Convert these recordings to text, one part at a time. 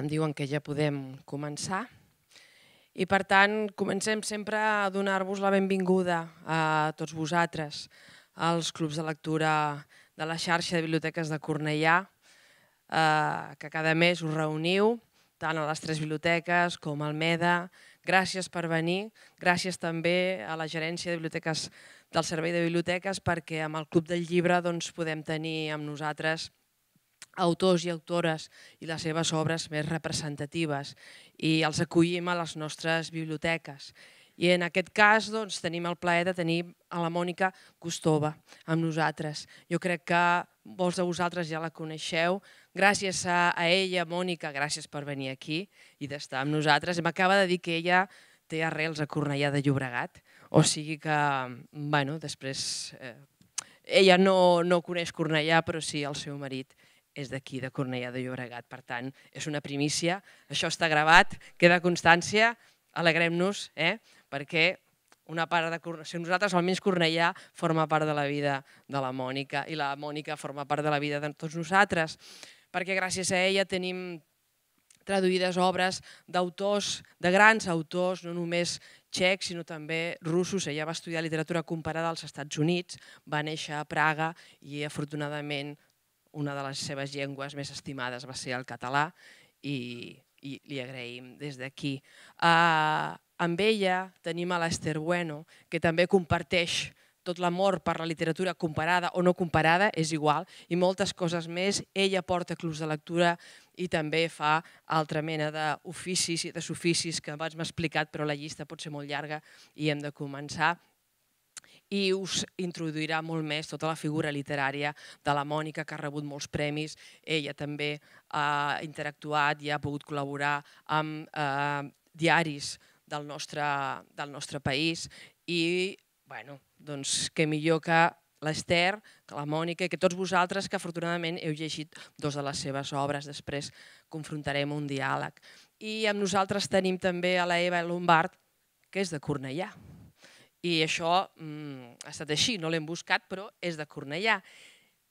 em diuen que ja podem començar. I per tant, comencem sempre a donar-vos la benvinguda a tots vosaltres, als clubs de lectura de la xarxa de biblioteques de Cornellà, eh, que cada mes us reuniu, tant a les tres biblioteques com al MEDA. Gràcies per venir, gràcies també a la gerència de biblioteques del Servei de Biblioteques perquè amb el Club del Llibre doncs, podem tenir amb nosaltres autors i autores i les seves obres més representatives i els acollim a les nostres biblioteques. I en aquest cas doncs, tenim el plaer de tenir a la Mònica Costova amb nosaltres. Jo crec que molts de vosaltres ja la coneixeu. Gràcies a, a ella, Mònica, gràcies per venir aquí i d'estar amb nosaltres. M'acaba de dir que ella té arrels a Cornellà de Llobregat, o sigui que, bueno, després, eh, ella no, no coneix Cornellà, però sí el seu marit és d'aquí, de Cornellà de Llobregat. Per tant, és una primícia, això està gravat, queda constància, alegrem-nos, eh? perquè una part de Cornellà, si nosaltres almenys Cornellà forma part de la vida de la Mònica i la Mònica forma part de la vida de tots nosaltres, perquè gràcies a ella tenim traduïdes obres d'autors, de grans autors, no només txecs, sinó també russos. Ella va estudiar literatura comparada als Estats Units, va néixer a Praga i afortunadament una de les seves llengües més estimades va ser el català i, i li agraïm des d'aquí. Uh, amb ella tenim a l'Ester Bueno, que també comparteix tot l'amor per la literatura comparada o no comparada, és igual, i moltes coses més. Ella porta clubs de lectura i també fa altra mena d'oficis i de suficis que abans m'ha explicat, però la llista pot ser molt llarga i hem de començar i us introduirà molt més tota la figura literària de la Mònica, que ha rebut molts premis. Ella també ha interactuat i ha pogut col·laborar amb eh, diaris del nostre, del nostre país i, bueno, doncs, que millor que l'Ester, que la Mònica i que tots vosaltres que afortunadament heu llegit dos de les seves obres. Després confrontarem un diàleg. I amb nosaltres tenim també a la Eva Lombard, que és de Cornellà. I això mm, ha estat així, no l'hem buscat, però és de Cornellà.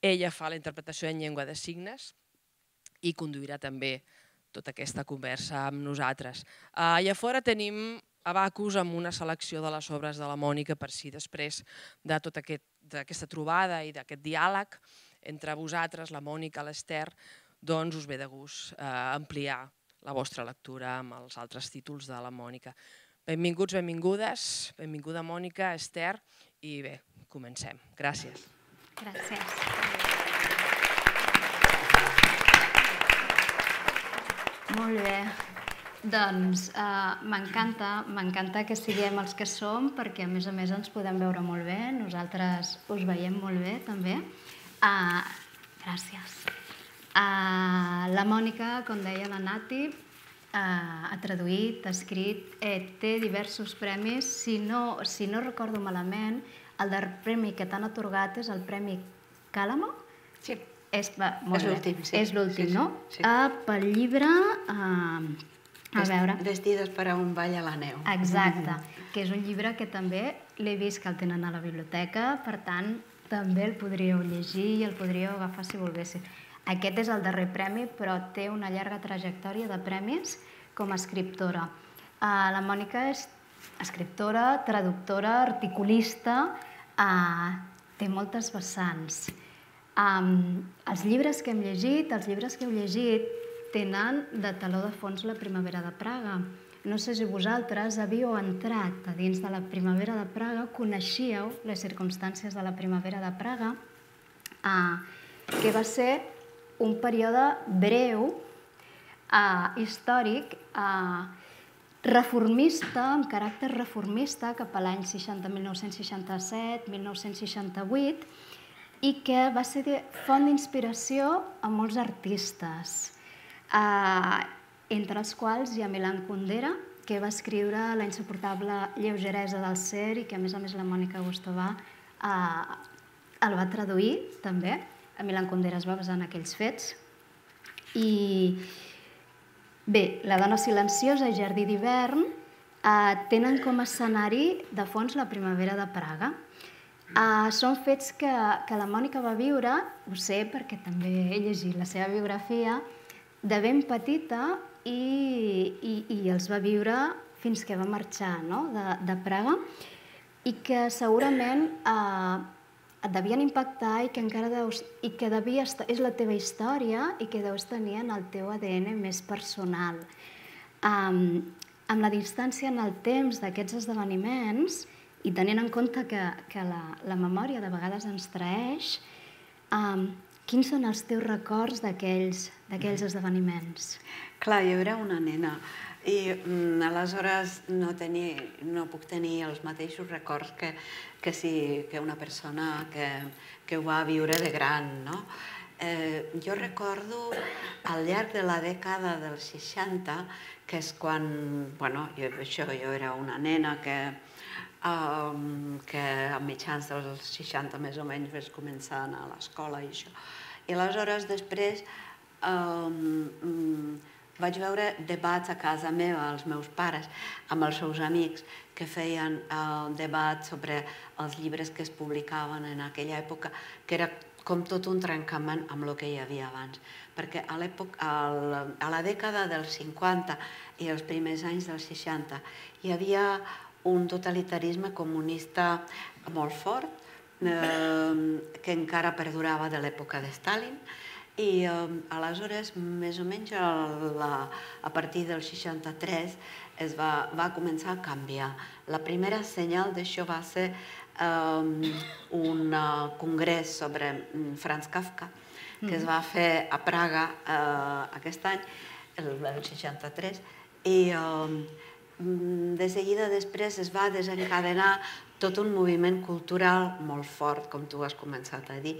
Ella fa la interpretació en llengua de signes i conduirà també tota aquesta conversa amb nosaltres. Uh, allà fora tenim Abacus amb una selecció de les obres de la Mònica per si després de tota aquest, aquesta trobada i d'aquest diàleg entre vosaltres, la Mònica, l'Ester, doncs us ve de gust eh, ampliar la vostra lectura amb els altres títols de la Mònica. Benvinguts, benvingudes, benvinguda Mònica, Esther, i bé, comencem. Gràcies. Gràcies. Molt bé. Doncs uh, m'encanta, m'encanta que siguem els que som perquè a més a més ens podem veure molt bé, nosaltres us veiem molt bé també. Uh, gràcies. Uh, la Mònica, com deia la Nati, eh, ha traduït, ha escrit, eh, té diversos premis. Si no, si no recordo malament, el darrer premi que t'han atorgat és el Premi Càlamo? Sí. És, va, és l'últim, sí. És l'últim, sí, sí, no? Sí. Ah, pel llibre... Eh, a veure... Vestides per a un ball a la neu. Exacte, que és un llibre que també l'he vist que el tenen a la biblioteca, per tant, també el podríeu llegir i el podríeu agafar si volguéssiu. Aquest és el darrer premi, però té una llarga trajectòria de premis com a escriptora. Uh, la Mònica és escriptora, traductora, articulista, uh, té moltes vessants. Um, els llibres que hem llegit, els llibres que heu llegit, tenen de taló de fons la primavera de Praga. No sé si vosaltres havíeu entrat a dins de la primavera de Praga, coneixíeu les circumstàncies de la primavera de Praga, uh, que va ser un període breu, uh, històric, uh, reformista, amb caràcter reformista, cap a l'any 60, 1967, 1968, i que va ser font d'inspiració a molts artistes, eh, entre els quals hi ha Milan Kundera, que va escriure La insuportable lleugeresa del ser i que, a més a més, la Mònica Gustova eh, el va traduir, també. A Milan Kundera es va basar en aquells fets. I, Bé, La dona silenciosa i Jardí d'hivern eh, tenen com a escenari de fons la primavera de Praga. Eh, són fets que, que la Mònica va viure, ho sé perquè també he llegit la seva biografia, de ben petita i, i, i els va viure fins que va marxar no? de, de Praga i que segurament eh, et devien impactar i que encara deus, i que devia estar, és la teva història i que deus tenir en el teu ADN més personal. Um, amb la distància en el temps d'aquests esdeveniments i tenint en compte que, que la, la memòria de vegades ens traeix, um, quins són els teus records d'aquells esdeveniments? Clar, jo era una nena i mm, aleshores no, tenia, no puc tenir els mateixos records que, que, si, que una persona que, que ho va viure de gran. No? Eh, jo recordo al llarg de la dècada dels 60, que és quan, bueno, jo, això, jo era una nena que, um, que a mitjans dels 60 més o menys vaig començar a anar a l'escola i això. I aleshores després um, vaig veure debats a casa meva, als meus pares, amb els seus amics, que feien el debat sobre els llibres que es publicaven en aquella època, que era com tot un trencament amb el que hi havia abans. Perquè a, a la dècada dels 50 i els primers anys dels 60 hi havia un totalitarisme comunista molt fort, eh, que encara perdurava de l'època de Stalin, i eh, aleshores, més o menys a, la, a partir del 63, es va, va començar a canviar. La primera senyal d'això va ser eh, un congrés sobre mm, Franz Kafka, que es mm. va fer a Praga eh, aquest any, el, el 63, i eh, de seguida després es va desencadenar tot un moviment cultural molt fort, com tu has començat a dir,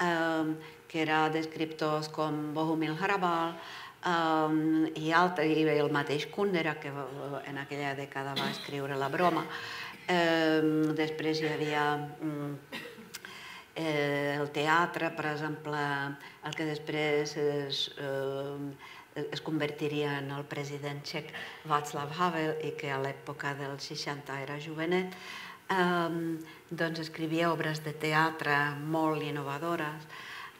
eh, que era d'escriptors com Bohumil Harabal. Um, i, altre, i el mateix Kundera, que en aquella dècada va escriure La broma. Um, després hi havia um, el teatre, per exemple, el que després es, eh, es convertiria en el president txec Václav Havel i que a l'època del 60 era jovenet, eh, doncs escrivia obres de teatre molt innovadores,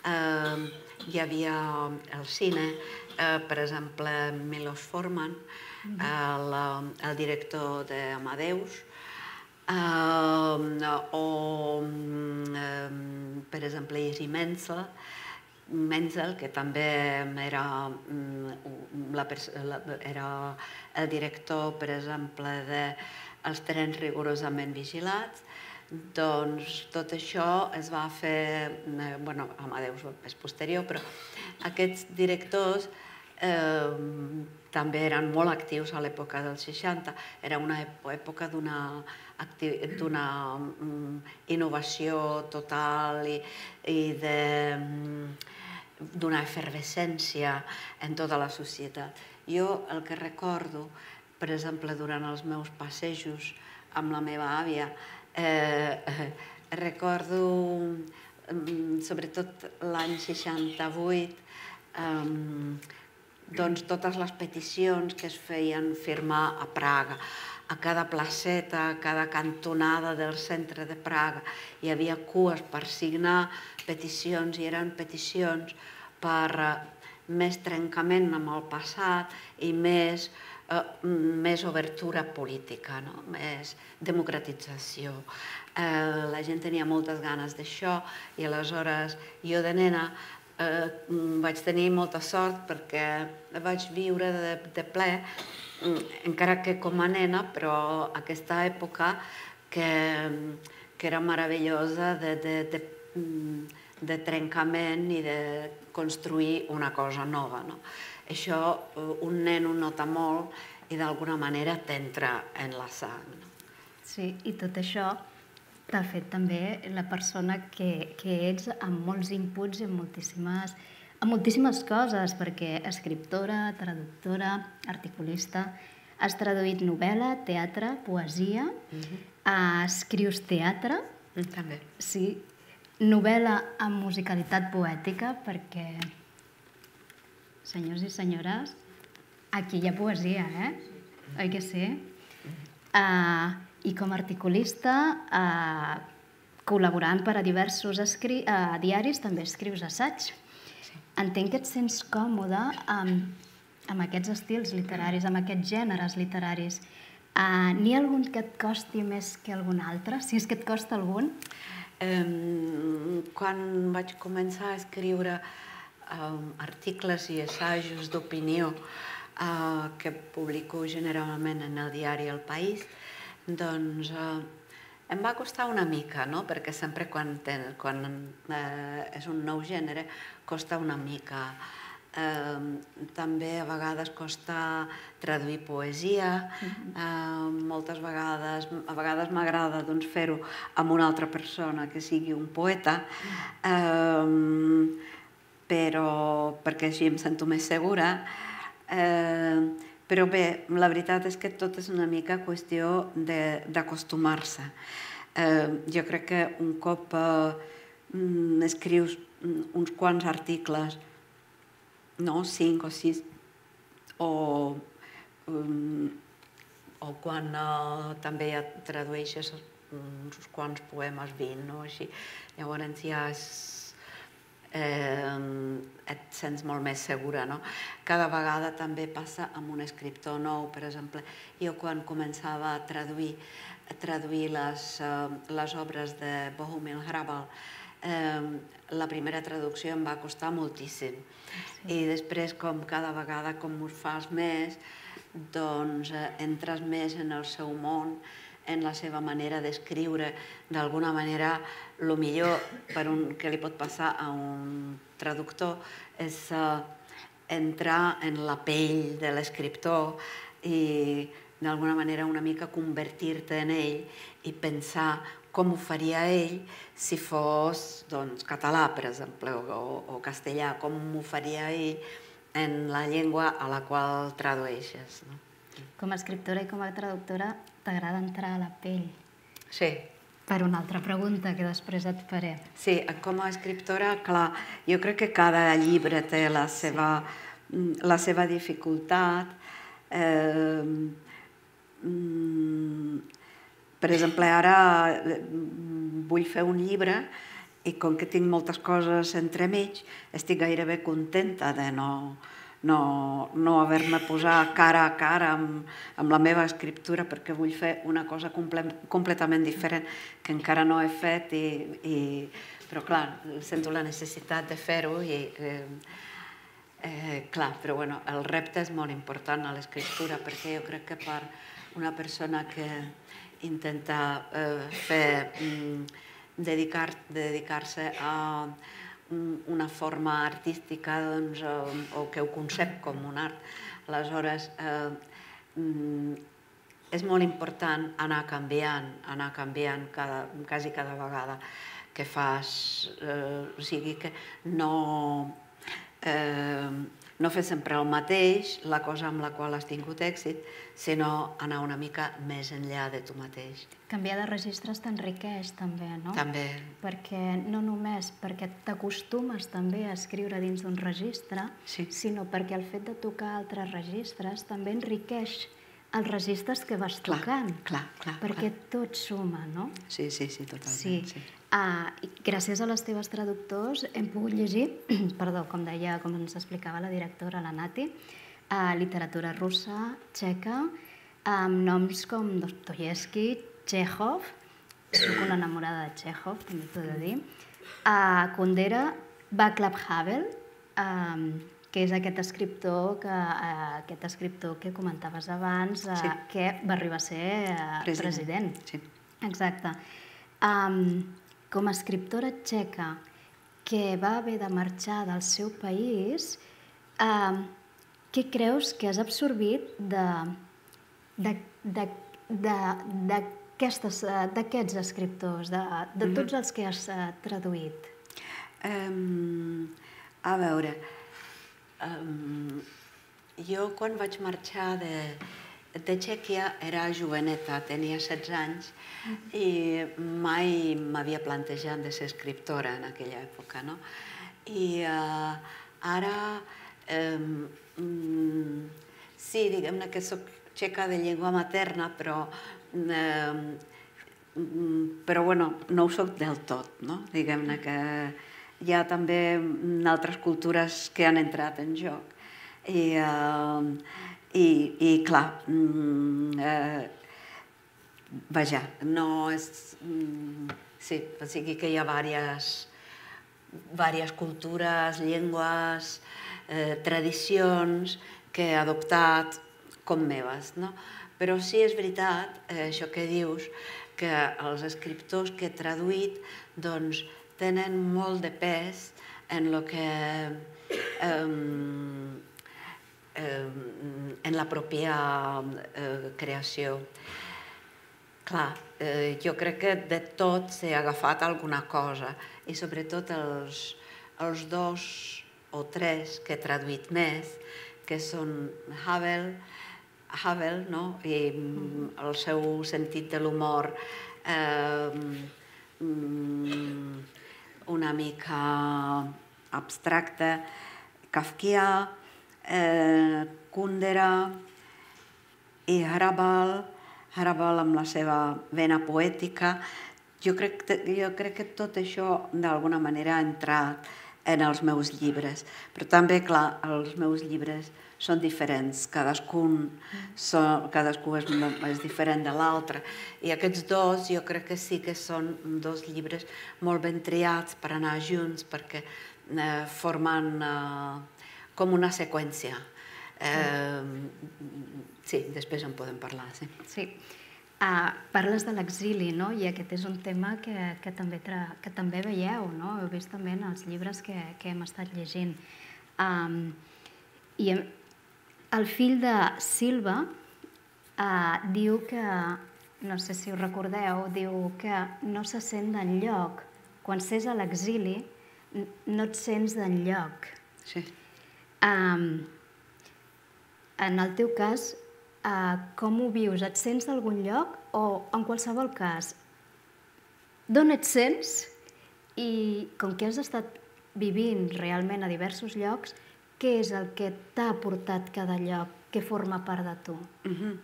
eh, hi havia el cine, eh, per exemple, Milos Forman, el, el director d'Amadeus, eh, o, eh, per exemple, Isi Menzel, Menzel, que també era, mm, la, la, era el director, per exemple, de Els trens rigorosament vigilats, doncs tot això es va fer, eh, bueno, Amadeus és posterior, però aquests directors eh, també eren molt actius a l'època dels 60. Era una època d'una d'una mm, innovació total i, i mm, d'una efervescència en tota la societat. Jo el que recordo, per exemple, durant els meus passejos amb la meva àvia, Eh, eh, recordo, mm, sobretot l'any 68, eh, doncs totes les peticions que es feien firmar a Praga. A cada placeta, a cada cantonada del centre de Praga hi havia cues per signar peticions i eren peticions per eh, més trencament amb el passat i més eh, més obertura política, no? més democratització. Eh, la gent tenia moltes ganes d'això i aleshores jo de nena eh, vaig tenir molta sort perquè vaig viure de, de ple, mm, encara que com a nena, però aquesta època que, que era meravellosa de, de, de, mm, de trencament i de construir una cosa nova. No? Això eh, un nen ho nota molt i d'alguna manera t'entra en la sang. No? Sí, i tot això t'ha fet també la persona que, que ets amb molts inputs i amb moltíssimes, amb moltíssimes coses, perquè escriptora, traductora, articulista, has traduït novel·la, teatre, poesia, uh -huh. escrius teatre... Mm, també. Sí, novel·la amb musicalitat poètica, perquè, senyors i senyores, aquí hi ha poesia, eh? Oi que sí? Uh, I com a articulista, uh, col·laborant per a diversos escri uh, diaris, també escrius assaig. Entenc que et sents còmode amb, amb aquests estils literaris, amb aquests gèneres literaris. Uh, N'hi ha algun que et costi més que algun altre? Si és que et costa algun? Um, quan vaig començar a escriure articles i assajos d'opinió uh, que publico generalment en el diari El País, doncs uh, em va costar una mica, no? perquè sempre quan, ten, quan uh, és un nou gènere costa una mica. Eh, també a vegades costa traduir poesia, eh, moltes vegades, a vegades m'agrada doncs, fer-ho amb una altra persona que sigui un poeta, eh, però perquè així em sento més segura. Eh, però bé, la veritat és que tot és una mica qüestió d'acostumar-se. Eh, jo crec que un cop eh, escrius uns quants articles no? cinc o sis, o, um, o quan uh, també ja tradueixes uns quants poemes, 20, no? Així. Llavors ja és, eh, et sents molt més segura, no? Cada vegada també passa amb un escriptor nou, per exemple, jo quan començava a traduir, a traduir les, uh, les obres de Bohumil Hrabal, eh, la primera traducció em va costar moltíssim. Sí. I després, com cada vegada com ho fas més, doncs eh, entres més en el seu món, en la seva manera d'escriure. D'alguna manera, el millor per un, que li pot passar a un traductor és eh, entrar en la pell de l'escriptor i d'alguna manera una mica convertir-te en ell i pensar com ho faria ell si fos doncs, català, per exemple, o, o castellà, com ho faria ell en la llengua a la qual tradueixes. No? Com a escriptora i com a traductora, t'agrada entrar a la pell? Sí. Per una altra pregunta que després et faré. Sí, com a escriptora, clar, jo crec que cada llibre té la seva, sí. la seva dificultat. Eh, mm, per exemple, ara eh, vull fer un llibre i com que tinc moltes coses entremig, estic gairebé contenta de no, no, no haver-me posat cara a cara amb, amb la meva escriptura perquè vull fer una cosa comple completament diferent que encara no he fet i, i però clar, sento la necessitat de fer-ho i eh, eh, clar, però bueno, el repte és molt important a l'escriptura perquè jo crec que per una persona que, intentar eh, fer, mm, dedicar, dedicar-se a una forma artística doncs, o, o que ho concep com un art. Aleshores, eh, mm, és molt important anar canviant, anar canviant cada, quasi cada vegada que fas, eh, o sigui que no, eh, no fer sempre el mateix, la cosa amb la qual has tingut èxit, sinó anar una mica més enllà de tu mateix. Canviar de registres t'enriqueix també, no? També. Perquè no només perquè t'acostumes també a escriure dins d'un registre, sí. sinó perquè el fet de tocar altres registres també enriqueix els registres que vas tocant. Clar, clar, perquè clar. tot suma, no? Sí, sí, sí, totalment. Sí. sí. Uh, gràcies a les teves traductors hem pogut llegir, perdó, com deia, com ens explicava la directora, la Nati, a literatura russa, txeca, amb noms com Dostoyevsky, Chekhov, soc una enamorada de Chekhov, també t'ho he de dir, a Kundera, Václav Havel, um, que és aquest escriptor que, uh, aquest escriptor que comentaves abans, uh, sí. que va arribar a ser uh, president. president. Sí. Exacte. Um, com a escriptora txeca que va haver de marxar del seu país, uh, què creus que has absorbit de, de, de, de, d'aquests escriptors, de, de tots mhm. els que has uh, traduït? Um, a veure, um, jo quan vaig marxar de, de Txèquia era joveneta, tenia 16 anys i mai m'havia plantejat de ser escriptora en aquella època, no? I uh, ara, um, sí, diguem-ne que sóc txeca de llengua materna, però um, però bueno, no ho sóc del tot, no? Diguem-ne que hi ha també altres cultures que han entrat en joc. I, uh, i, i clar, mm, eh, vaja, no és... Mm, sí, o sigui que hi ha diverses, diverses cultures, llengües, eh, tradicions que he adoptat com meves, no? Però sí és veritat, eh, això que dius, que els escriptors que he traduït doncs, tenen molt de pes en lo que eh, en la pròpia eh, creació. Clar, eh, jo crec que de tot s'ha agafat alguna cosa i sobretot els, els dos o tres que he traduït més, que són Havel, Havel no? i el seu sentit de l'humor eh, una mica abstracte, kafkià, eh, Kundera i Harabal, Harabal amb la seva vena poètica. Jo crec, jo crec que tot això d'alguna manera ha entrat en els meus llibres. Però també, clar, els meus llibres són diferents, cadascun, són, cadascú és, és diferent de l'altre. I aquests dos jo crec que sí que són dos llibres molt ben triats per anar junts perquè eh, formen eh, com una seqüència. Eh, sí, després en podem parlar. Sí. sí. Uh, parles de l'exili, no? I aquest és un tema que, que, també, tra... que també veieu, no? Heu vist també en els llibres que, que hem estat llegint. Um, I el fill de Silva uh, diu que, no sé si ho recordeu, diu que no se sent d'enlloc. Quan s'és a l'exili no et sents d'enlloc. Sí. Um, en el teu cas, uh, com ho vius? Et sents d'algun lloc o, en qualsevol cas, d'on et sents i com que has estat vivint realment a diversos llocs, què és el que t'ha aportat cada lloc que forma part de tu? Mm -hmm.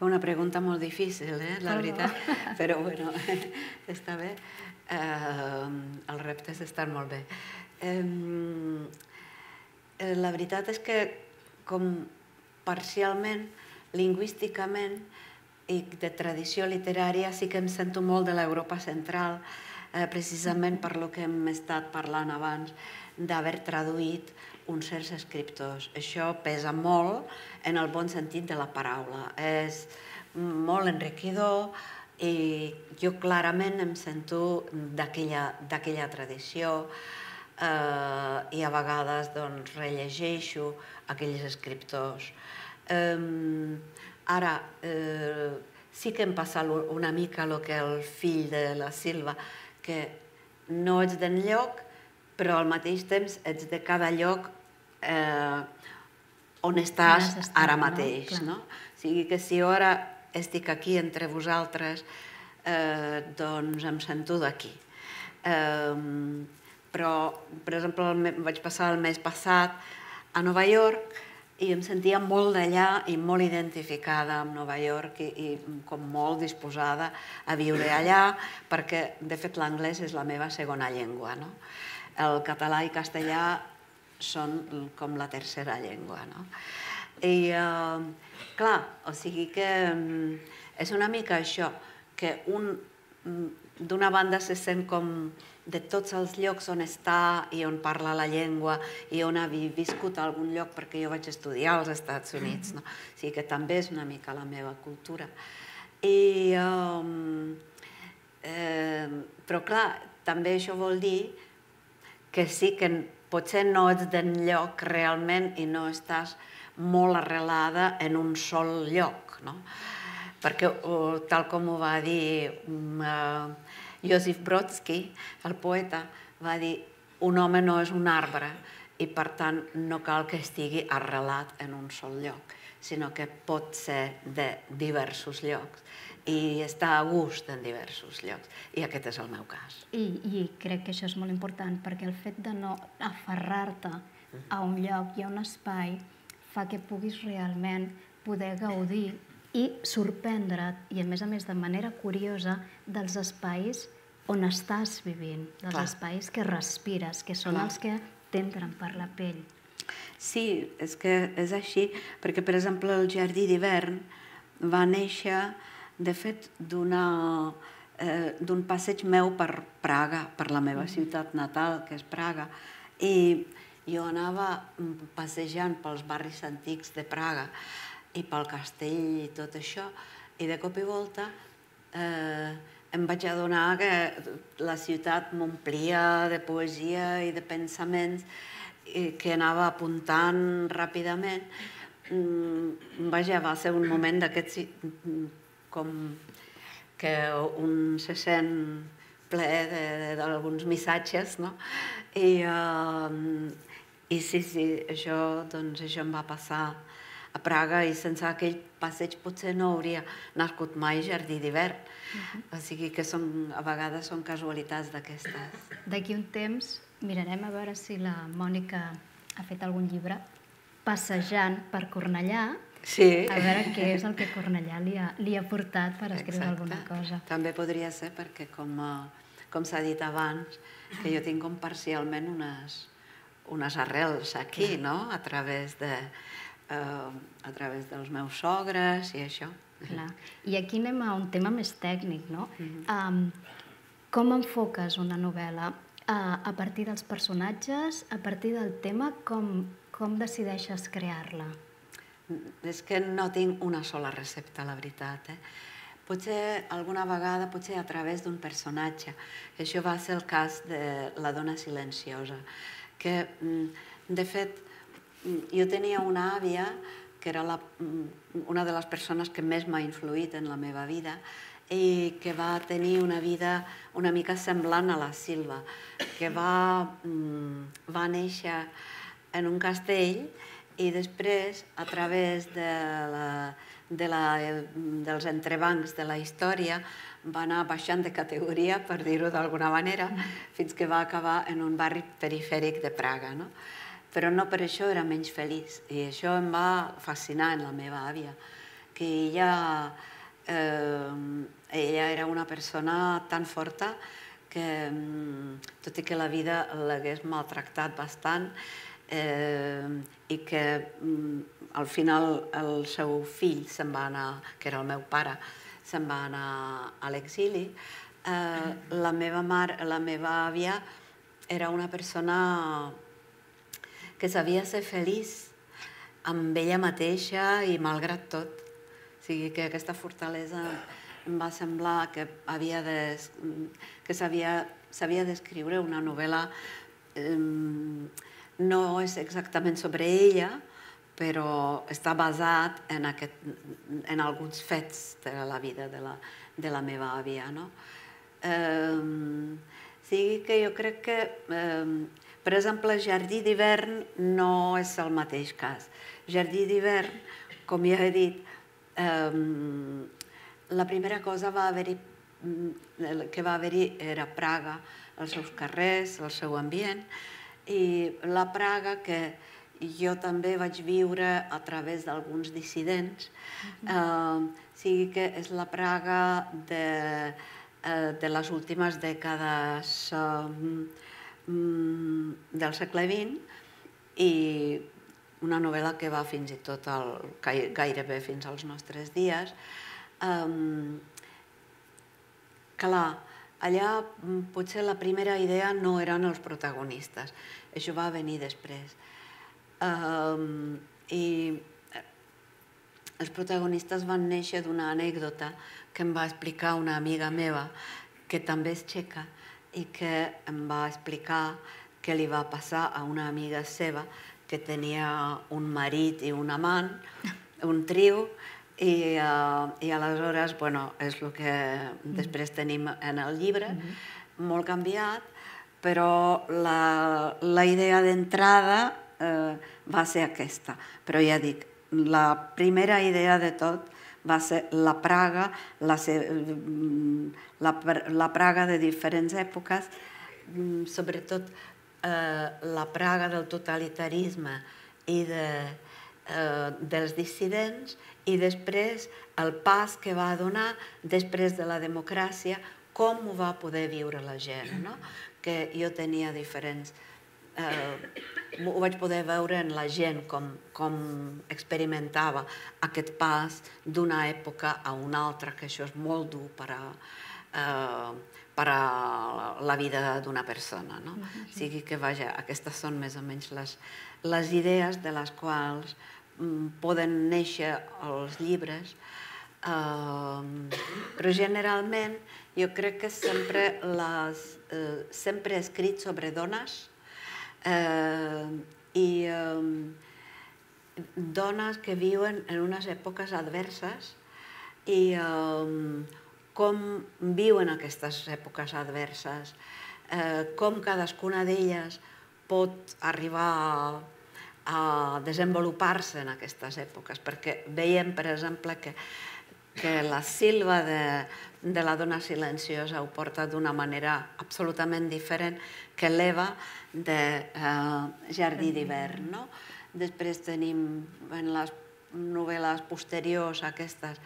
Una pregunta molt difícil, eh? la veritat, però bueno, està bé. Uh, els reptes estan molt bé. Um, Eh, la veritat és que com parcialment, lingüísticament i de tradició literària sí que em sento molt de l'Europa central, eh, precisament per lo que hem estat parlant abans, d'haver traduït uns certs escriptors. Això pesa molt en el bon sentit de la paraula. És molt enriquidor i jo clarament em sento d'aquella tradició eh, i a vegades doncs, rellegeixo aquells escriptors. Eh, ara, eh, sí que em passa una mica el que el fill de la Silva, que no ets d'enlloc, però al mateix temps ets de cada lloc eh, on estàs estat, ara mateix. No? no? O sigui que si ara estic aquí entre vosaltres, eh, doncs em sento d'aquí. Eh, però, per exemple, vaig passar el mes passat a Nova York i em sentia molt d'allà i molt identificada amb Nova York i, i com molt disposada a viure allà perquè, de fet, l'anglès és la meva segona llengua. No? El català i castellà són com la tercera llengua. No? I, uh, clar, o sigui que um, és una mica això, que un mm, d'una banda se sent com de tots els llocs on està i on parla la llengua i on ha viscut a algun lloc, perquè jo vaig estudiar als Estats Units, no? o sigui que també és una mica la meva cultura. I, um, eh, però clar, també això vol dir que sí que potser no ets d'enlloc realment i no estàs molt arrelada en un sol lloc, no? Perquè, tal com ho va dir uh, Josip Brodsky, el poeta, va dir un home no és un arbre i per tant no cal que estigui arrelat en un sol lloc, sinó que pot ser de diversos llocs i està a gust en diversos llocs. I aquest és el meu cas. I, i crec que això és molt important perquè el fet de no aferrar-te a un lloc i a un espai fa que puguis realment poder gaudir i sorprendre't, i a més a més de manera curiosa, dels espais on estàs vivint, dels Clar. espais que respires, que són Clar. els que t'entren per la pell. Sí, és que és així, perquè, per exemple, el Jardí d'hivern va néixer, de fet, d'una eh, d'un passeig meu per Praga, per la meva mm. ciutat natal, que és Praga, i jo anava passejant pels barris antics de Praga i pel castell i tot això, i de cop i volta eh, em vaig adonar que la ciutat m'omplia de poesia i de pensaments que anava apuntant ràpidament. Mm, vaja, va ser un moment d'aquests com que un se sent ple d'alguns missatges, no? I, uh, i sí, sí, això, doncs, això em va passar a Praga i sense aquell passeig potser no hauria nascut mai Jardí d'hivern. Uh -huh. O sigui que són, a vegades són casualitats d'aquestes. D'aquí un temps mirarem a veure si la Mònica ha fet algun llibre passejant per Cornellà Sí. A veure què és el que Cornellà li ha, li ha portat per escriure Exacte. alguna cosa. També podria ser perquè, com, com s'ha dit abans, que jo tinc com parcialment unes, unes arrels aquí, no? A través de, eh, a través dels meus sogres i això. Clar. I aquí anem a un tema més tècnic, no? Mm -hmm. um, com enfoques una novel·la? Uh, a partir dels personatges, a partir del tema, com, com decideixes crear-la? És que no tinc una sola recepta, la veritat. Eh? Potser alguna vegada, potser a través d'un personatge. Això va ser el cas de La dona silenciosa, que mm, de fet jo tenia una àvia que era la, una de les persones que més m'ha influït en la meva vida i que va tenir una vida una mica semblant a la Silva, que va, mm, va néixer en un castell i després, a través de la, de la, dels entrebancs de la història, va anar baixant de categoria, per dir-ho d'alguna manera, fins que va acabar en un barri perifèric de Praga. No? Però no per això era menys feliç. I això em va fascinar en la meva àvia, que ella, eh, ella era una persona tan forta que, mm, tot i que la vida l'hagués maltractat bastant, eh, i que mm, al final el seu fill se'n va anar, que era el meu pare, se'n va anar a l'exili, eh, la meva mare, la meva àvia era una persona que sabia ser feliç amb ella mateixa i malgrat tot. O sigui que aquesta fortalesa em va semblar que havia de, que s'havia d'escriure una novel·la no és exactament sobre ella, però està basat en, aquest, en alguns fets de la vida de la, de la meva àvia. No? Eh, sigui que jo crec que eh, per exemple, jardí d'hivern no és el mateix cas. Jardí d'hivern, com ja he dit, eh, la primera cosa va haver mm, que va haver-hi era Praga, els seus carrers, el seu ambient, i la Praga que jo també vaig viure a través d'alguns dissidents, eh, sigui que és la Praga de, eh, de les últimes dècades eh, del segle XX i una novel·la que va fins i tot al, gairebé fins als nostres dies. Um, clar, allà mm, potser la primera idea no eren els protagonistes, això va venir després. Um, I eh, els protagonistes van néixer d'una anècdota que em va explicar una amiga meva, que també és txeca, i que em va explicar què li va passar a una amiga seva que tenia un marit i un amant, un trio, i, uh, i aleshores, bueno, és el que després tenim en el llibre, mm -hmm. molt canviat, però la, la idea d'entrada eh, va ser aquesta. Però ja dic, la primera idea de tot va ser la Praga, la, la, la Praga de diferents èpoques, mm, sobretot eh, la Praga del totalitarisme i de, eh, dels dissidents i després el pas que va donar després de la democràcia, com ho va poder viure la gent. No? Que jo tenia diferents eh, ho vaig poder veure en la gent, com, com experimentava aquest pas d'una època a una altra, que això és molt dur per a, eh, per a la vida d'una persona. No? Uh -huh. O sigui que, vaja, aquestes són més o menys les, les idees de les quals mm, poden néixer els llibres, eh, però generalment jo crec que sempre, les, eh, sempre he escrit sobre dones, eh, i eh, dones que viuen en unes èpoques adverses i eh, com viuen aquestes èpoques adverses, eh, com cadascuna d'elles pot arribar a, a desenvolupar-se en aquestes èpoques, perquè veiem, per exemple, que, que la Silva de, de la dona silenciosa ho porta d'una manera absolutament diferent que l'Eva de eh, Jardí d'hivern. No? Després tenim en les novel·les posteriors aquestes,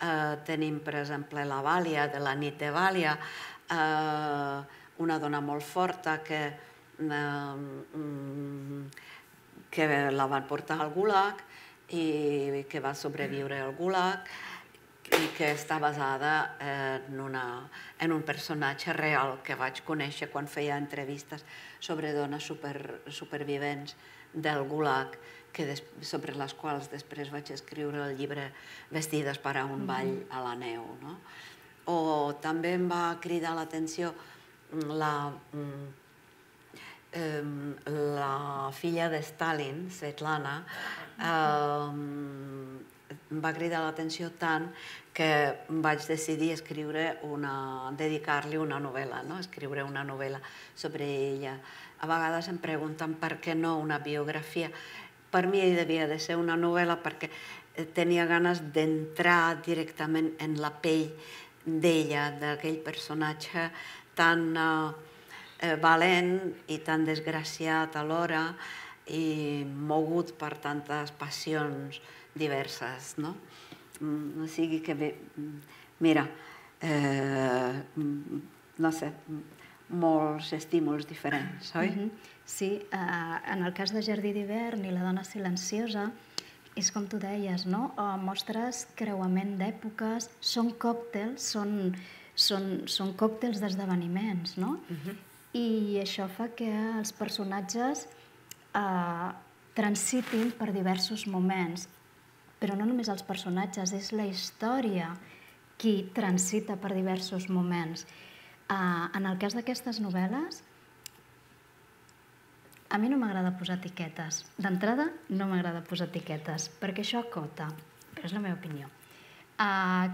eh, tenim per exemple la Vàlia, de la nit de Vàlia, eh, una dona molt forta que, eh, que la van portar al Gulag i que va sobreviure al Gulag i que està basada en, una, en un personatge real que vaig conèixer quan feia entrevistes sobre dones super, supervivents del Gulag, que des, sobre les quals després vaig escriure el llibre Vestides per a un ball a la neu. No? O també em va cridar l'atenció la, eh, la filla de Stalin, Svetlana, eh, em va cridar l'atenció tant que vaig decidir escriure una, dedicar-li una novel·la, no? escriure una novel·la sobre ella. A vegades em pregunten per què no una biografia. Per mi devia de ser una novel·la perquè eh, tenia ganes d'entrar directament en la pell d'ella, d'aquell personatge tan eh, valent i tan desgraciat alhora i mogut per tantes passions diverses, no? Mm, o sigui que bé, mm, mira, eh, mm, no sé, molts estímuls diferents, oi? Mm -hmm. Sí, eh, en el cas de Jardí d'hivern i la dona silenciosa, és com tu deies, no? Uh, mostres creuament d'èpoques, són còctels, són, són, són còctels d'esdeveniments, no? I això fa que els personatges uh, transitin per diversos moments però no només els personatges, és la història qui transita per diversos moments. Uh, en el cas d'aquestes novel·les, a mi no m'agrada posar etiquetes. D'entrada, no m'agrada posar etiquetes, perquè això acota, però és la meva opinió. Uh,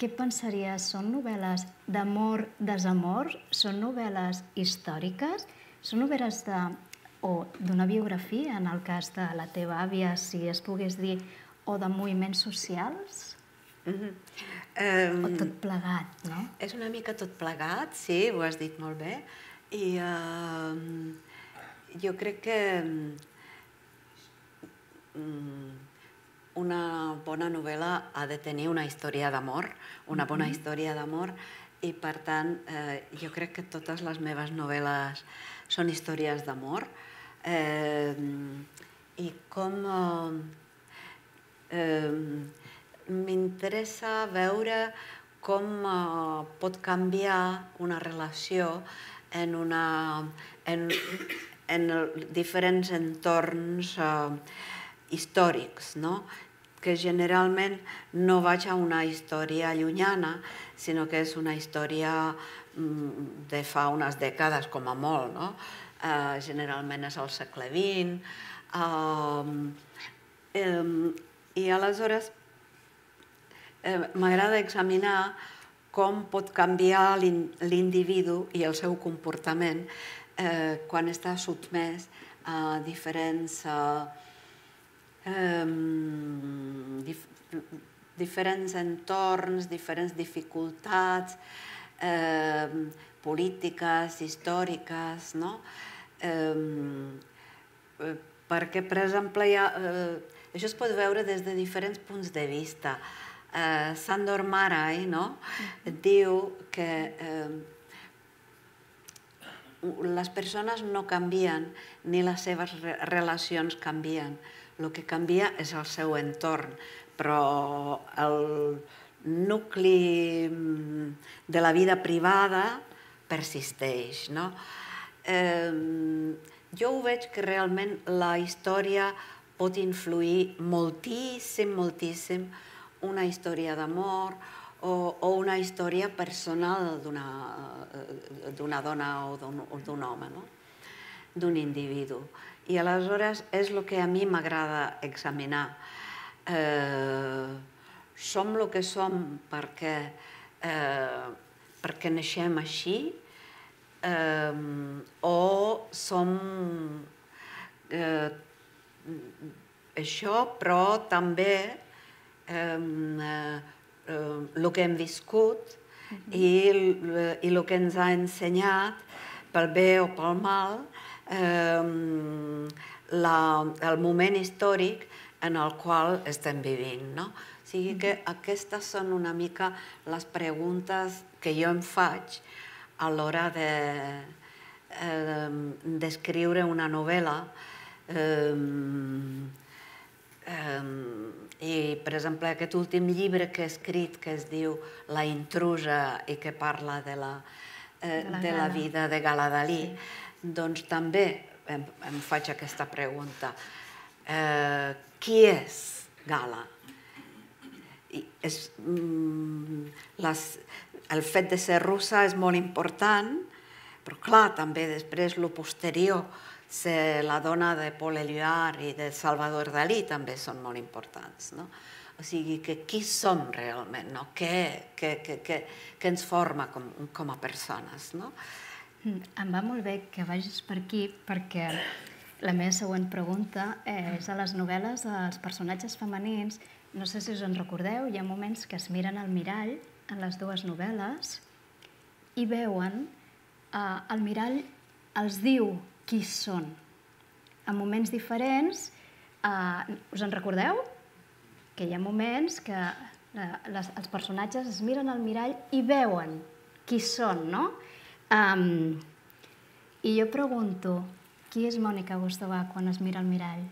què pensaries? Són novel·les d'amor, desamor? Són novel·les històriques? Són novel·les de, o d'una biografia, en el cas de la teva àvia, si es pogués dir, o de moviments socials? Mm -hmm. um, o tot plegat, no? És una mica tot plegat, sí, ho has dit molt bé. I uh, jo crec que um, una bona novel·la ha de tenir una història d'amor, una bona mm -hmm. història d'amor, i per tant eh, jo crec que totes les meves novel·les són històries d'amor. Eh, i com eh, m'interessa veure com eh, pot canviar una relació en, una, en, en diferents entorns eh, històrics, no? que generalment no vaig a una història llunyana, sinó que és una història mm, de fa unes dècades com a molt, no? Eh, generalment és al segle XX, eh, eh, i aleshores eh, m'agrada examinar com pot canviar l'individu i el seu comportament eh, quan està sotmès a diferents, eh, dif diferents entorns, diferents dificultats eh, polítiques, històriques, no? Eh, perquè, per exemple, ha, eh, això es pot veure des de diferents punts de vista. Eh, Sandor Marai no? diu que eh, les persones no canvien ni les seves relacions canvien. El que canvia és el seu entorn, però el nucli de la vida privada persisteix. No? Eh, jo ho veig que realment la història pot influir moltíssim, moltíssim una història d'amor o, o una història personal d'una dona o d'un home, no? d'un individu. I aleshores és el que a mi m'agrada examinar. Eh, som el que som perquè, eh, perquè naixem així eh, o som eh, això, però també eh, el que hem viscut i, i el que ens ha ensenyat, pel bé o pel mal, eh, la, el moment històric en el qual estem vivint. No? O sigui que aquestes són una mica les preguntes que jo em faig a l'hora de eh, d'escriure una novel·la eh, eh, i, per exemple, aquest últim llibre que he escrit, que es diu La intrusa i que parla de la, eh, de la, de la vida de Gala Dalí, sí. doncs també em, em faig aquesta pregunta. Eh, qui és Gala? I és, mm, les, el fet de ser russa és molt important, però clar, també després lo posterior, ser la dona de Paul Éluard i de Salvador Dalí també són molt importants. No? O sigui, que qui som realment, no? què, què, què, què, què ens forma com, com a persones. No? Mm, em va molt bé que vagis per aquí perquè la meva següent pregunta és a les novel·les dels personatges femenins. No sé si us en recordeu, hi ha moments que es miren al mirall en les dues novel·les i veuen, eh, el mirall els diu qui són. En moments diferents, eh, us en recordeu? Que hi ha moments que la, les, els personatges es miren al mirall i veuen qui són, no? Um, I jo pregunto, qui és Mònica Gustova quan es mira al mirall?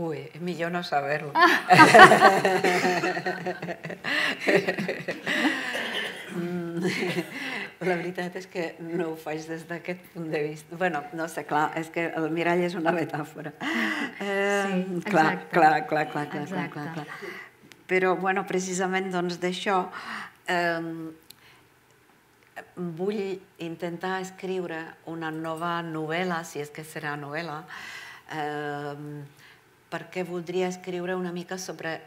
Ui, millor no saber-ho. La veritat és que no ho faig des d'aquest punt de vista. bueno, no sé, clar, és que el mirall és una metàfora. Eh, sí, exacte. Clar, clar, clar, clar, clar, clar, clar. Però, bueno, precisament doncs d'això eh, vull intentar escriure una nova novel·la, si és que serà novel·la, eh, perquè voldria escriure una mica sobre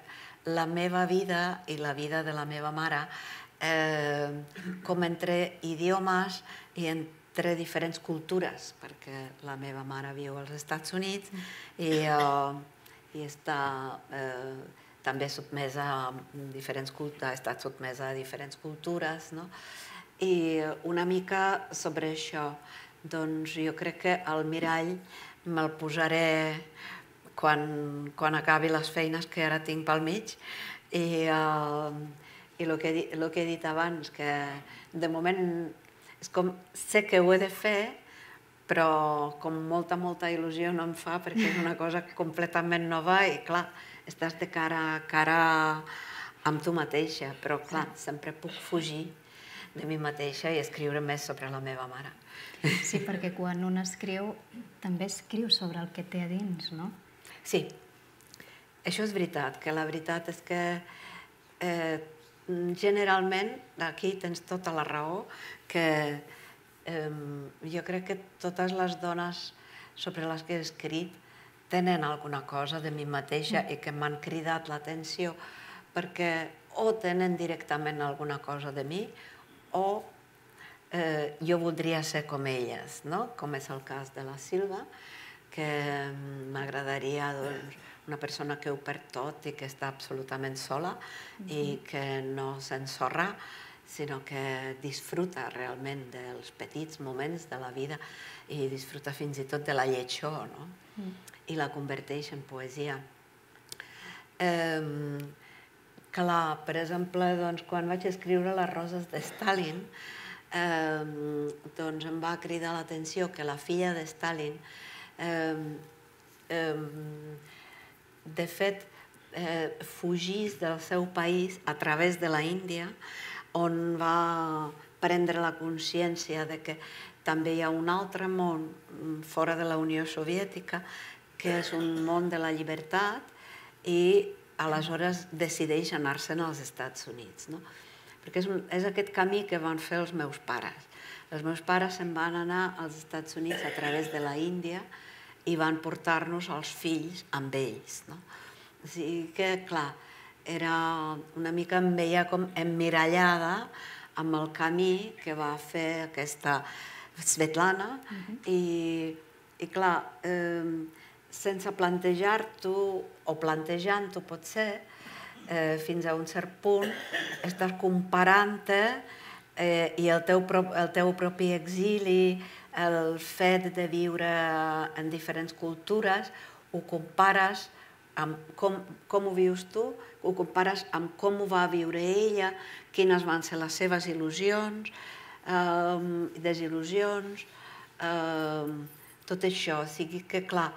la meva vida i la vida de la meva mare, eh, com entre idiomes i entre diferents cultures, perquè la meva mare viu als Estats Units i, eh, i està eh, també sotmesa a diferents cultures, ha estat sotmesa a diferents cultures, no? I una mica sobre això, doncs jo crec que el mirall me'l posaré quan, quan acabi les feines que ara tinc pel mig i, eh, i el que, el que he dit abans, que de moment és com sé que ho he de fer, però com molta, molta il·lusió no em fa perquè és una cosa completament nova i clar, estàs de cara a cara amb tu mateixa, però clar, sempre puc fugir de mi mateixa i escriure més sobre la meva mare. Sí, perquè quan un escriu també escriu sobre el que té a dins, no? Sí, això és veritat, que la veritat és que eh, generalment, aquí tens tota la raó, que eh, jo crec que totes les dones sobre les que he escrit tenen alguna cosa de mi mateixa mm. i que m'han cridat l'atenció perquè o tenen directament alguna cosa de mi o eh, jo voldria ser com elles, no? com és el cas de la Silva, que m'agradaria doncs, una persona que ho perd tot i que està absolutament sola mm -hmm. i que no s'ensorra, sinó que disfruta realment dels petits moments de la vida i disfruta fins i tot de la lletjor, no? Mm. I la converteix en poesia. Eh, Clar, per exemple, doncs, quan vaig escriure les roses de Stalin, eh, doncs em va cridar l'atenció que la filla de Stalin, eh, eh, de fet, eh, fugís del seu país a través de la Índia, on va prendre la consciència de que també hi ha un altre món fora de la Unió Soviètica, que és un món de la llibertat, i aleshores decideix anar-se'n als Estats Units. No? Perquè és, un, és aquest camí que van fer els meus pares. Els meus pares se'n van anar als Estats Units a través de la Índia i van portar-nos els fills amb ells. No? O sigui que, clar, era una mica em veia com emmirallada amb el camí que va fer aquesta Svetlana uh -huh. i, i clar, eh, sense plantejar-t'ho o plantejant-ho potser, eh, fins a un cert punt, estàs comparant-te eh, i el teu, el teu propi exili, el fet de viure en diferents cultures, ho compares amb com, com ho vius tu, ho compares amb com ho va viure ella, quines van ser les seves il·lusions, eh, desil·lusions, eh, tot això. O sigui que, clar,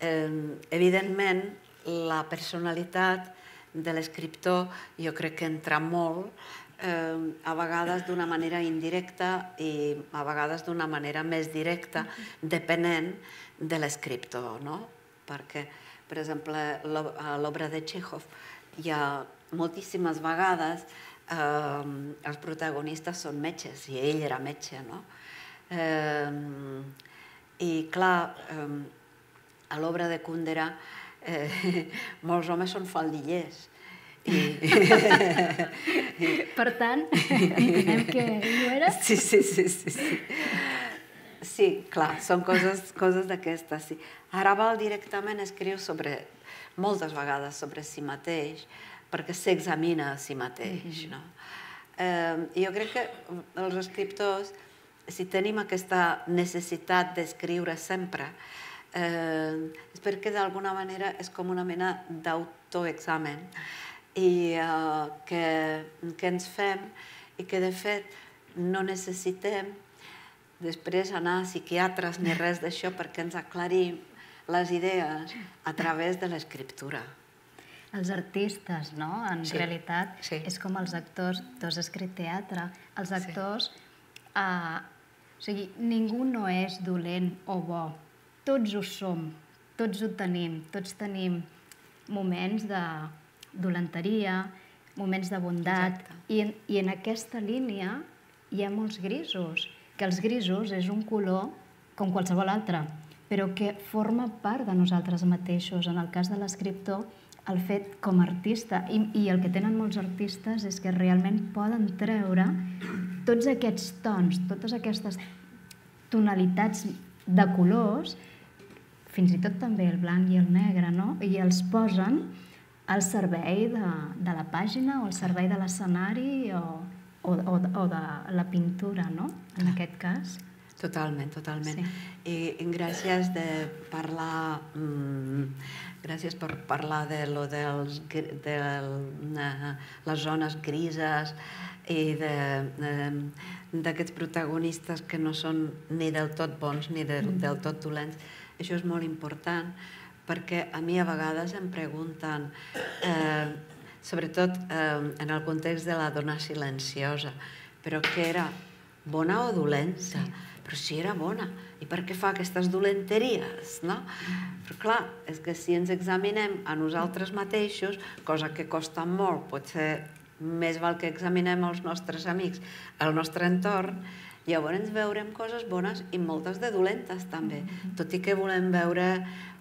eh, evidentment, la personalitat de l'escriptor jo crec que entra molt, eh, a vegades d'una manera indirecta i a vegades d'una manera més directa, depenent de l'escriptor, no? Perquè, per exemple, a l'obra de Chekhov hi ha moltíssimes vegades eh, els protagonistes són metges i ell era metge, no? Eh, I clar, eh, a l'obra de Kundera eh, molts homes són faldillers. Per tant, entenem que ho era? Sí, sí, sí, sí. sí. Sí, clar, són coses, coses d'aquestes. Sí. Araval directament escriu sobre, moltes vegades sobre si mateix, perquè s'examina a si mateix. -hmm. no? eh, jo crec que els escriptors, si tenim aquesta necessitat d'escriure sempre, eh, és perquè d'alguna manera és com una mena d'autoexamen i eh, que, que ens fem i que de fet no necessitem després anar a psiquiatres ni res d'això perquè ens aclarim les idees a través de l'escriptura. Els artistes, no? En sí. realitat, sí. és com els actors, tu has escrit teatre, els actors... Sí. Eh, o sigui, ningú no és dolent o bo, tots ho som, tots ho tenim, tots tenim moments de dolenteria, moments de bondat, i en, i en aquesta línia hi ha molts grisos, que els grisos és un color com qualsevol altre, però que forma part de nosaltres mateixos. En el cas de l'escriptor, el fet com a artista, i, i el que tenen molts artistes és que realment poden treure tots aquests tons, totes aquestes tonalitats de colors fins i tot també el blanc i el negre, no? i els posen al servei de, de la pàgina o al servei de l'escenari o, o, o, o de la pintura, no? en aquest cas. Totalment, totalment. Sí. I, gràcies de parlar, mm, gràcies per parlar de lo dels, de les zones grises i de, d'aquests protagonistes que no són ni del tot bons ni del, del tot dolents. Això és molt important perquè a mi a vegades em pregunten, eh, sobretot eh, en el context de la dona silenciosa, però què era, bona o dolenta? Sí. Però si era bona, i per què fa aquestes dolenteries, no? Però clar, és que si ens examinem a nosaltres mateixos, cosa que costa molt, potser més val que examinem els nostres amics, el nostre entorn, llavors veurem coses bones i moltes de dolentes també, tot i que volem veure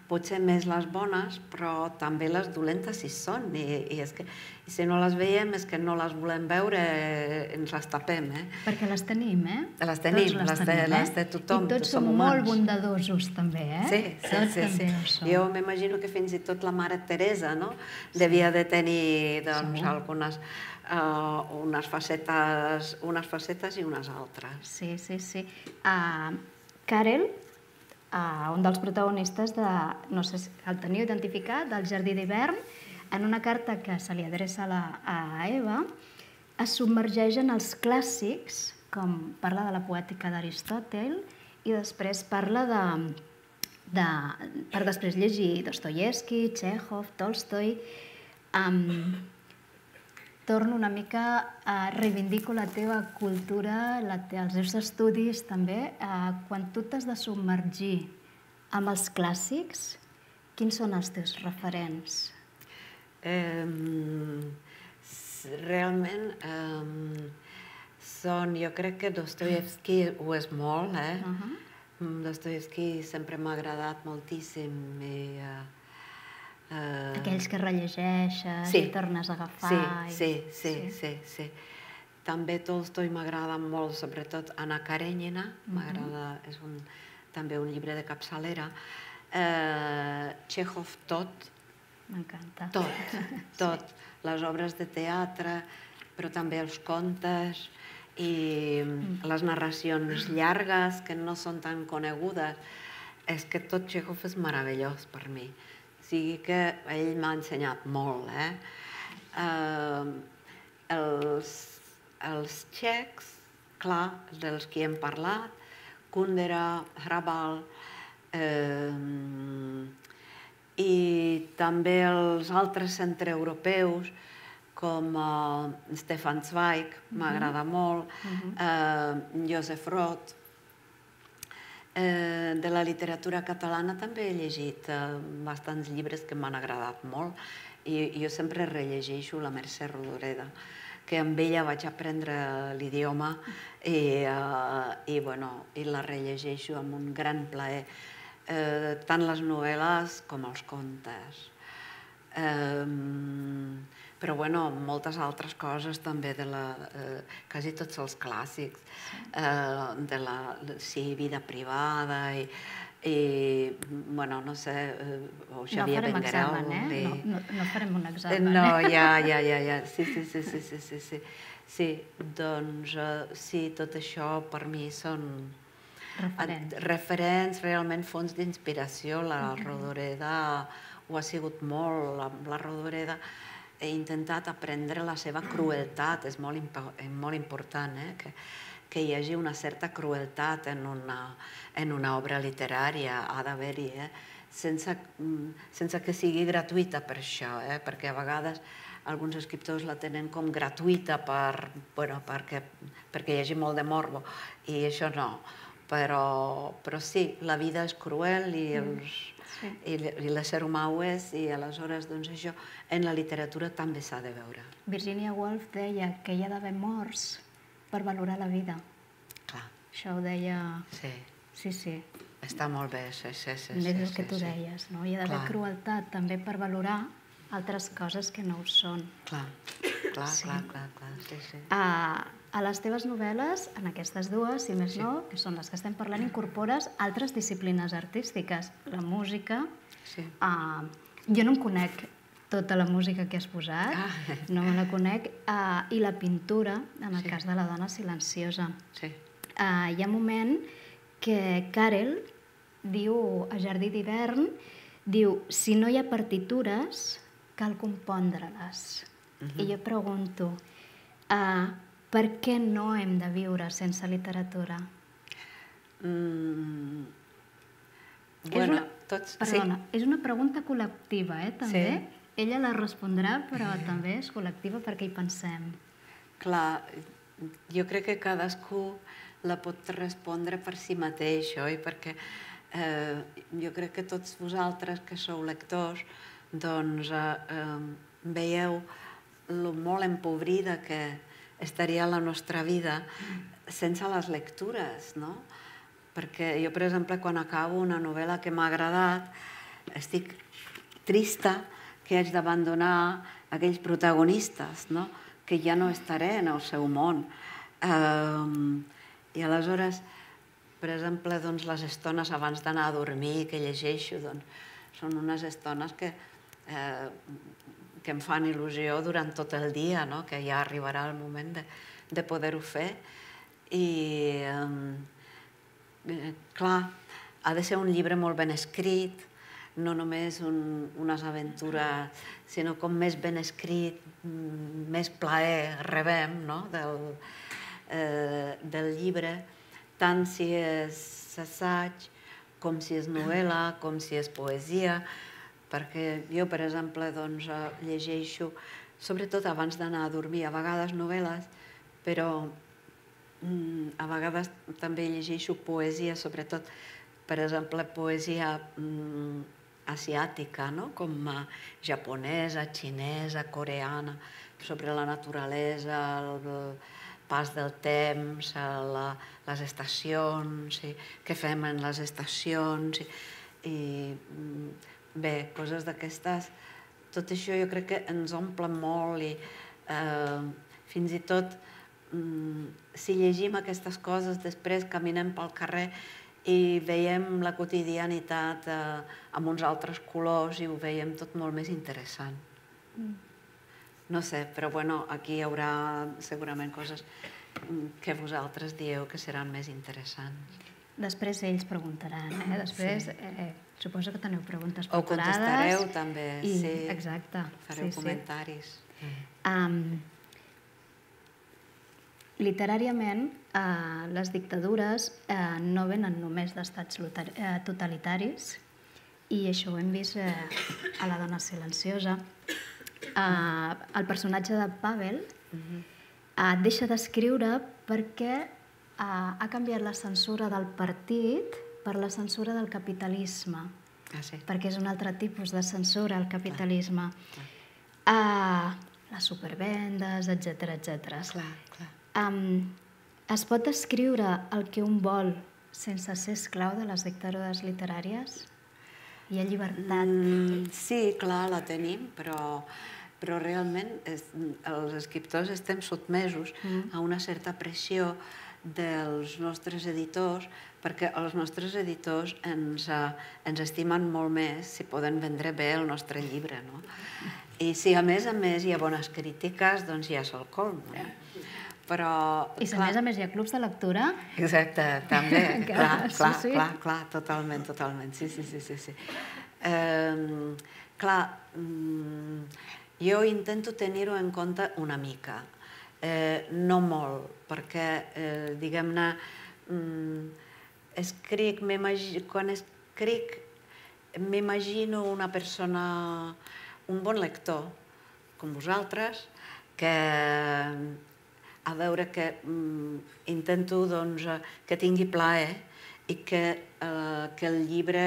potser més les bones, però també les dolentes si són, i, i, és que, i si no les veiem és que no les volem veure, eh, ens les tapem, eh? Perquè les tenim, eh? Les tenim, Tots les té- les té tothom, I tots som som molt humans. bondadosos, també, eh? Sí, sí, Tots sí, sí. Jo m'imagino que fins i tot la mare Teresa no? devia de tenir doncs, Segur. algunes uh, unes, facetes, unes facetes i unes altres. Sí, sí, sí. Uh, Karel, uh, un dels protagonistes de, no sé si el teniu identificat, del Jardí d'hivern, en una carta que se li adreça a, la, a Eva, es submergeix en els clàssics, com parla de la poètica d'Aristòtel, i després parla de, de, per després llegir Dostoyevsky, Chekhov, Tolstoi, um, torno una mica a reivindico la teva cultura, la te, els teus estudis també. Eh, quan tu t'has de submergir amb els clàssics, quins són els teus referents? Eh, realment eh, són, jo crec que Dostoyevsky ho és molt, eh? Uh -huh. Mm, Dostoyevsky sempre m'ha agradat moltíssim i... Eh, eh, Aquells que rellegeixes i tornes a agafar. Sí, i... sí, sí, sí, sí. També Tolstoi m'agrada molt, sobretot Anna Karenina, m'agrada, és un, també un llibre de capçalera. Eh, Chekhov tot, M'encanta. tot, tot. Les obres de teatre, però també els contes i les narracions llargues que no són tan conegudes. És que tot Chekhov és meravellós per mi. Sigui que ell m'ha ensenyat molt, eh? eh els, els txecs, clar, dels qui hem parlat, Kundera, Hrabal, eh, i també els altres centreeuropeus, com uh, Stefan Zweig, m'agrada molt, eh, Josef Roth. Eh, de la literatura catalana també he llegit eh, bastants llibres que m'han agradat molt i jo sempre rellegeixo la Mercè Rodoreda, que amb ella vaig aprendre l'idioma i, eh, i, bueno, i la rellegeixo amb un gran plaer, eh, tant les novel·les com els contes. Eh, però bueno, moltes altres coses també de la, eh, quasi tots els clàssics eh, de la sí, vida privada i, i bueno, no sé, eh, o No Xavier farem Benguerel. examen, eh? i- No, no, no farem un Eh, examen. No, eh? ja, ja, ja, ja. Sí, sí, sí, sí, sí, sí, sí. Sí, doncs uh, sí, tot això per mi són Referents. eh, referents, realment fonts d'inspiració. La Rodoreda ho ha sigut molt, la, la Rodoreda he intentat aprendre la seva crueltat, és molt, impo- eh, molt important, eh? que, que hi hagi una certa crueltat en una, en una obra literària, ha d'haver-hi, eh? sense, mm, sense que sigui gratuïta per això, eh? perquè a vegades alguns escriptors la tenen com gratuïta per, bueno, perquè, perquè hi hagi molt de morbo, i això no. Però, però sí, la vida és cruel i, els, sí. i, i l'ésser humà ho és, i aleshores doncs, això en la literatura també s'ha de veure. Virginia Woolf deia que hi ha d'haver morts per valorar la vida. Clar, Això ho deia... sí, Sí, sí. està molt bé, sí, sí, sí. Més sí, el que sí, tu sí. deies, no? Hi ha d'haver crueltat també per valorar altres coses que no ho són. Clar, clar, Sí. clar, clar, clar, sí, sí. A, a les teves novel·les, en aquestes dues, si més no, que són les que estem parlant, incorpores altres disciplines artístiques. La música, sí. uh, jo no em conec tota la música que has posat, Ah. no me la conec, uh, i la pintura, en el Sí. cas de la dona silenciosa. sí. Uh, hi ha un moment que Karel diu a Jardí d'hivern, diu, si no hi ha partitures, cal compondre-les. Uh -huh. I jo pregunto, uh, per què no hem de viure sense literatura? Mm, bueno, és una, tots... Perdona, sí. és una pregunta col·lectiva, eh, també. Sí. Ella la respondrà, però també és col·lectiva perquè hi pensem. Clar, jo crec que cadascú la pot respondre per si mateix, oi? Perquè eh, jo crec que tots vosaltres que sou lectors doncs eh, eh, veieu lo molt empobrida que estaria la nostra vida sense les lectures, no? Perquè jo, per exemple, quan acabo una novel·la que m'ha agradat, estic trista que haig d'abandonar aquells protagonistes, no? que ja no estaré en el seu món. Um, I aleshores, per exemple, doncs, les estones abans d'anar a dormir que llegeixo, doncs, són unes estones que, eh, que em fan il·lusió durant tot el dia, no? que ja arribarà el moment de, de poder-ho fer. I, eh, clar, ha de ser un llibre molt ben escrit, no només un, unes aventures, sinó com més ben escrit, mm, més plaer rebem no? del, eh, del llibre, tant si és assaig, com si és novel·la, com si és poesia, perquè jo, per exemple, doncs, llegeixo, sobretot abans d'anar a dormir, a vegades novel·les, però mm, a vegades també llegeixo poesia, sobretot, per exemple, poesia mm, asiàtica, no? com uh, japonesa, xinesa, coreana, sobre la naturalesa, el, el pas del temps, la, les estacions, i què fem en les estacions, i, i bé, coses d'aquestes, tot això jo crec que ens omple molt i eh, fins i tot mm, si llegim aquestes coses, després caminem pel carrer i veiem la quotidianitat eh, amb uns altres colors i ho veiem tot molt més interessant. Mm. No sé, però bueno, aquí hi haurà segurament coses que vosaltres dieu que seran més interessants. Després ells preguntaran, eh? Després, sí. eh, suposo que teniu preguntes preparades. O contestareu també, i, sí. Exacte. Fareu sí, comentaris. Sí. Um, literàriament, eh, les dictadures eh, no venen només d'estats eh, totalitaris, i això ho hem vist eh, a la dona silenciosa. Eh, el personatge de Pavel eh, deixa d'escriure perquè ha canviat la censura del partit per la censura del capitalisme. Ah, sí. Perquè és un altre tipus de censura, el capitalisme. Clar, clar. Uh, les supervendes, etc etc. Clar, clar. Um, es pot escriure el que un vol sense ser esclau de les dictadures literàries? Hi ha llibertat? Mm, sí, clar, la tenim, però però realment és, els escriptors estem sotmesos mm. a una certa pressió dels nostres editors, perquè els nostres editors ens, uh, ens estimen molt més si poden vendre bé el nostre llibre. No? I si a més a més hi ha bones crítiques, doncs ja és el colm. No? Però, I si clar, a més a més hi ha clubs de lectura... Exacte, també, clar, clar, sí, sí. clar, clar, totalment, totalment, sí, sí, sí, sí. sí. Eh, clar, mm, jo intento tenir-ho en compte una mica eh, no molt, perquè, eh, diguem-ne, mm, escric, quan escric, m'imagino una persona, un bon lector, com vosaltres, que a veure que mm, intento doncs, que tingui plaer i que, eh, que el llibre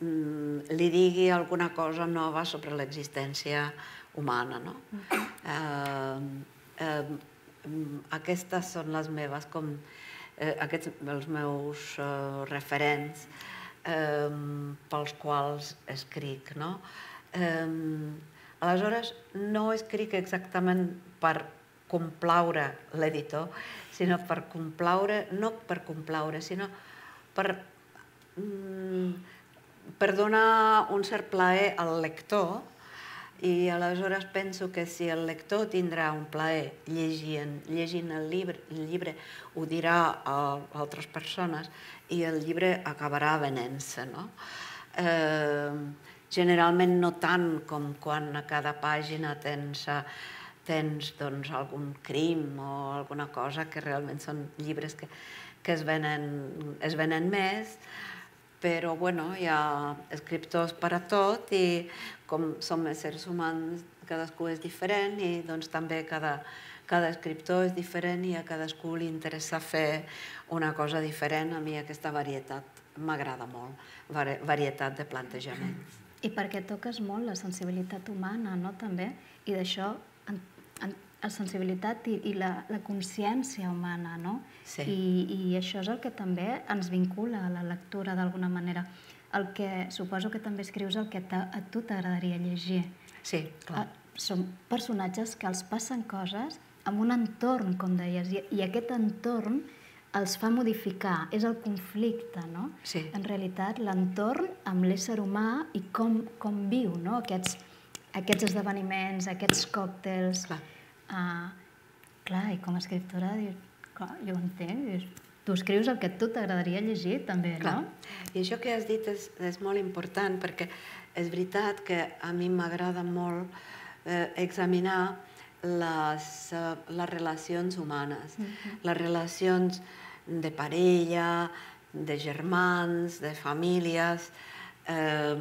mm, li digui alguna cosa nova sobre l'existència humana. No? Eh, eh, aquestes són les meves, com eh, aquests els meus eh, referents eh, pels quals escric. No? Eh, aleshores, no escric exactament per complaure l'editor, sinó per complaure, no per complaure, sinó per, mm, per donar un cert plaer al lector I aleshores penso que si el lector tindrà un plaer llegint, llegint el llibre, el llibre, ho dirà a altres persones i el llibre acabarà venent-se. No? Eh, generalment no tant com quan a cada pàgina tens, tens doncs, algun crim o alguna cosa que realment són llibres que, que es, venen, es venen més, però bueno, hi ha escriptors per a tot i com som éssers humans, cadascú és diferent i doncs també cada, cada escriptor és diferent i a cadascú li interessa fer una cosa diferent. A mi aquesta varietat m'agrada molt, varietat de plantejaments. I perquè toques molt la sensibilitat humana, no?, també, i d'això la sensibilitat i, i la, la consciència humana, no? Sí. I, I això és el que també ens vincula a la lectura d'alguna manera. El que suposo que també escrius el que a, tu t'agradaria llegir. Sí, clar. A, ah, són personatges que els passen coses amb un entorn, com deies, i, i aquest entorn els fa modificar, és el conflicte, no? Sí. En realitat, l'entorn amb l'ésser humà i com, com viu, no? Aquests, aquests esdeveniments, aquests còctels... Clar Uh, clar, i com a escriptora, dius, clar, jo ho entenc, dius, tu escrius el que a tu t'agradaria llegir, també, clar. no? I això que has dit és, és molt important, perquè és veritat que a mi m'agrada molt eh, examinar les, uh, les relacions humanes, uh -huh. les relacions de parella, de germans, de famílies, eh,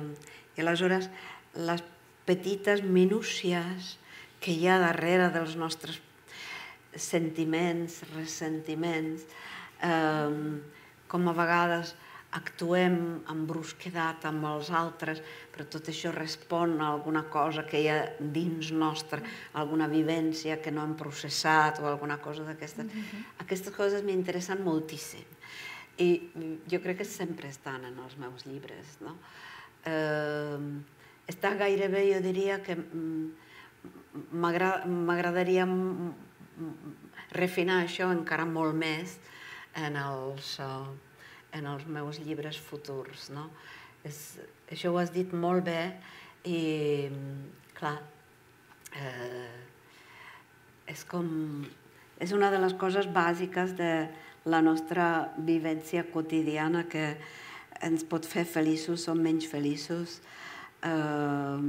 i aleshores les petites minúcies que hi ha darrere dels nostres sentiments, ressentiments, eh, com a vegades actuem amb brusquedat amb els altres, però tot això respon a alguna cosa que hi ha dins nostre, alguna vivència que no hem processat o alguna cosa d'aquestes. Mm -hmm. Aquestes coses m'interessen moltíssim. I jo crec que sempre estan en els meus llibres. No? Eh, està gairebé, jo diria que mm, m'agradaria refinar això encara molt més en els, uh, en els meus llibres futurs. No? És, això ho has dit molt bé i, clar, eh, és com... És una de les coses bàsiques de la nostra vivència quotidiana que ens pot fer feliços o menys feliços eh,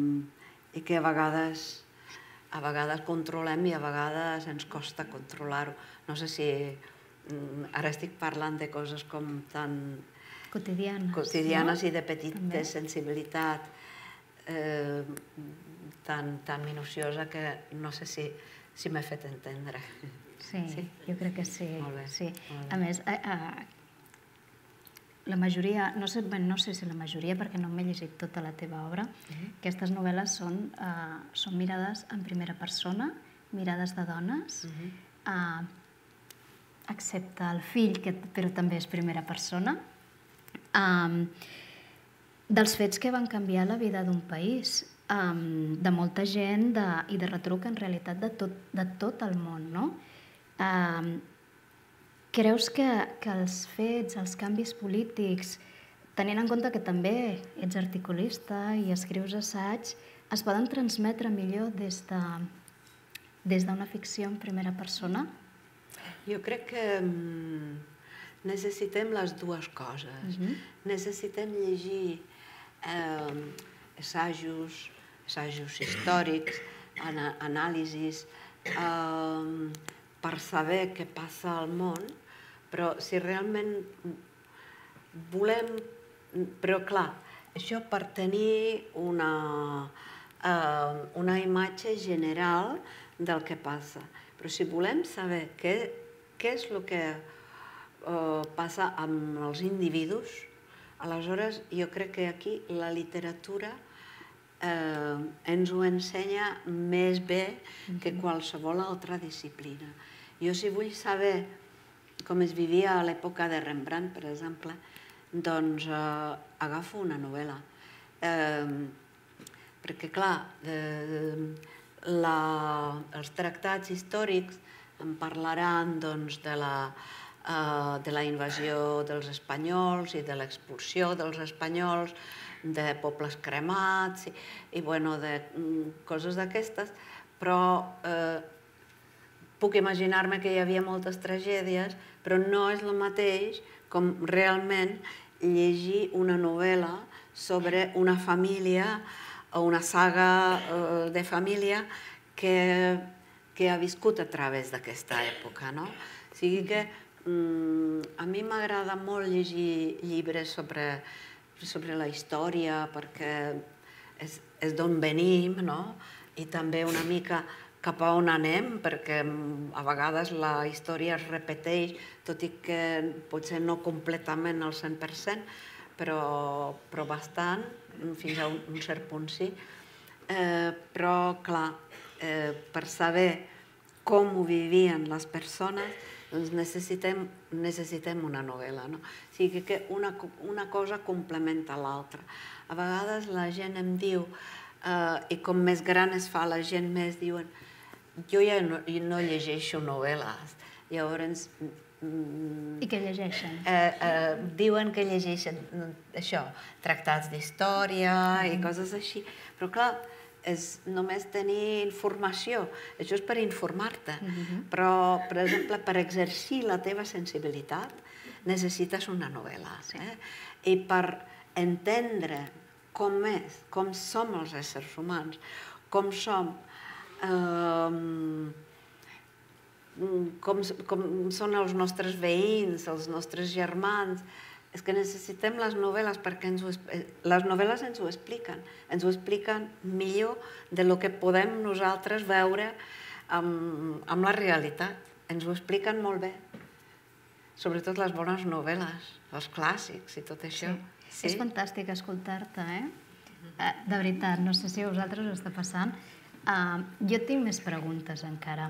i que a vegades a vegades controlem i a vegades ens costa controlar-ho. No sé si mm, ara estic parlant de coses com tan quotidianes, quotidianes no? i de petit També. sensibilitat eh, tan, tan minuciosa que no sé si, si m'he fet entendre. Sí, sí, jo crec que sí. Molt bé, sí. Molt bé. A més, eh, eh, la majoria, no sé, no sé si la majoria, perquè no m'he llegit tota la teva obra, uh -huh. aquestes novel·les són, uh, són mirades en primera persona, mirades de dones, uh -huh. uh, excepte el fill, que però també és primera persona, um, dels fets que van canviar la vida d'un país, um, de molta gent de, i de retruc en realitat de tot, de tot el món, no? Um, Creus que, que els fets, els canvis polítics, tenint en compte que també ets articulista i escrius assaig, es poden transmetre millor des de des d'una ficció en primera persona? Jo crec que mm, necessitem les dues coses. Uh -huh. Necessitem llegir eh, assajos, assajos històrics, anàlisis, eh, per saber què passa al món, però si realment volem... Però clar, això per tenir una, uh, una imatge general del que passa. Però si volem saber què, què és el que uh, passa amb els individus, aleshores jo crec que aquí la literatura eh, ens ho ensenya més bé que qualsevol altra disciplina. Jo si vull saber com es vivia a l'època de Rembrandt, per exemple, doncs eh, agafo una novel·la. Eh, perquè, clar, eh, la, els tractats històrics en parlaran doncs, de, la, eh, de la invasió dels espanyols i de l'expulsió dels espanyols de pobles cremats i, i bueno, de mm, coses d'aquestes, però eh, puc imaginar-me que hi havia moltes tragèdies, però no és el mateix com realment llegir una novel·la sobre una família o una saga eh, de família que, que ha viscut a través d'aquesta època. No? O sigui que mm, a mi m'agrada molt llegir llibres sobre, sobre la història perquè és, és d'on venim no? i també una mica cap a on anem, perquè mm, a vegades la història es repeteix, tot i que potser no completament al 100%, però, però bastant, fins a un, un cert punt sí. Eh, però, clar, eh, per saber com ho vivien les persones, doncs necessitem, necessitem una novel·la. No? O sigui que una, una cosa complementa l'altra. A vegades la gent em diu, eh, i com més gran es fa la gent més diuen, jo ja no, no llegeixo novel·les. Llavors, i què llegeixen? Eh, eh, diuen que llegeixen mm, això, tractats d'història mm. i coses així. Però clar, és només tenir informació. Això és per informar-te. Mm -hmm. Però, per exemple, per exercir la teva sensibilitat necessites una novel·la. Sí. Eh? I per entendre com és, com som els éssers humans, com som... Eh, com, com són els nostres veïns, els nostres germans, és que necessitem les novel·les perquè ens ho, eh, les novel·les ens ho expliquen, ens ho expliquen millor de lo que podem nosaltres veure amb, amb la realitat. Ens ho expliquen molt bé. Sobretot les bones novel·les, els clàssics i tot això. Sí. sí? És fantàstic escoltar-te, eh? eh? De veritat, no sé si a vosaltres us està passant. Uh, jo tinc més preguntes encara.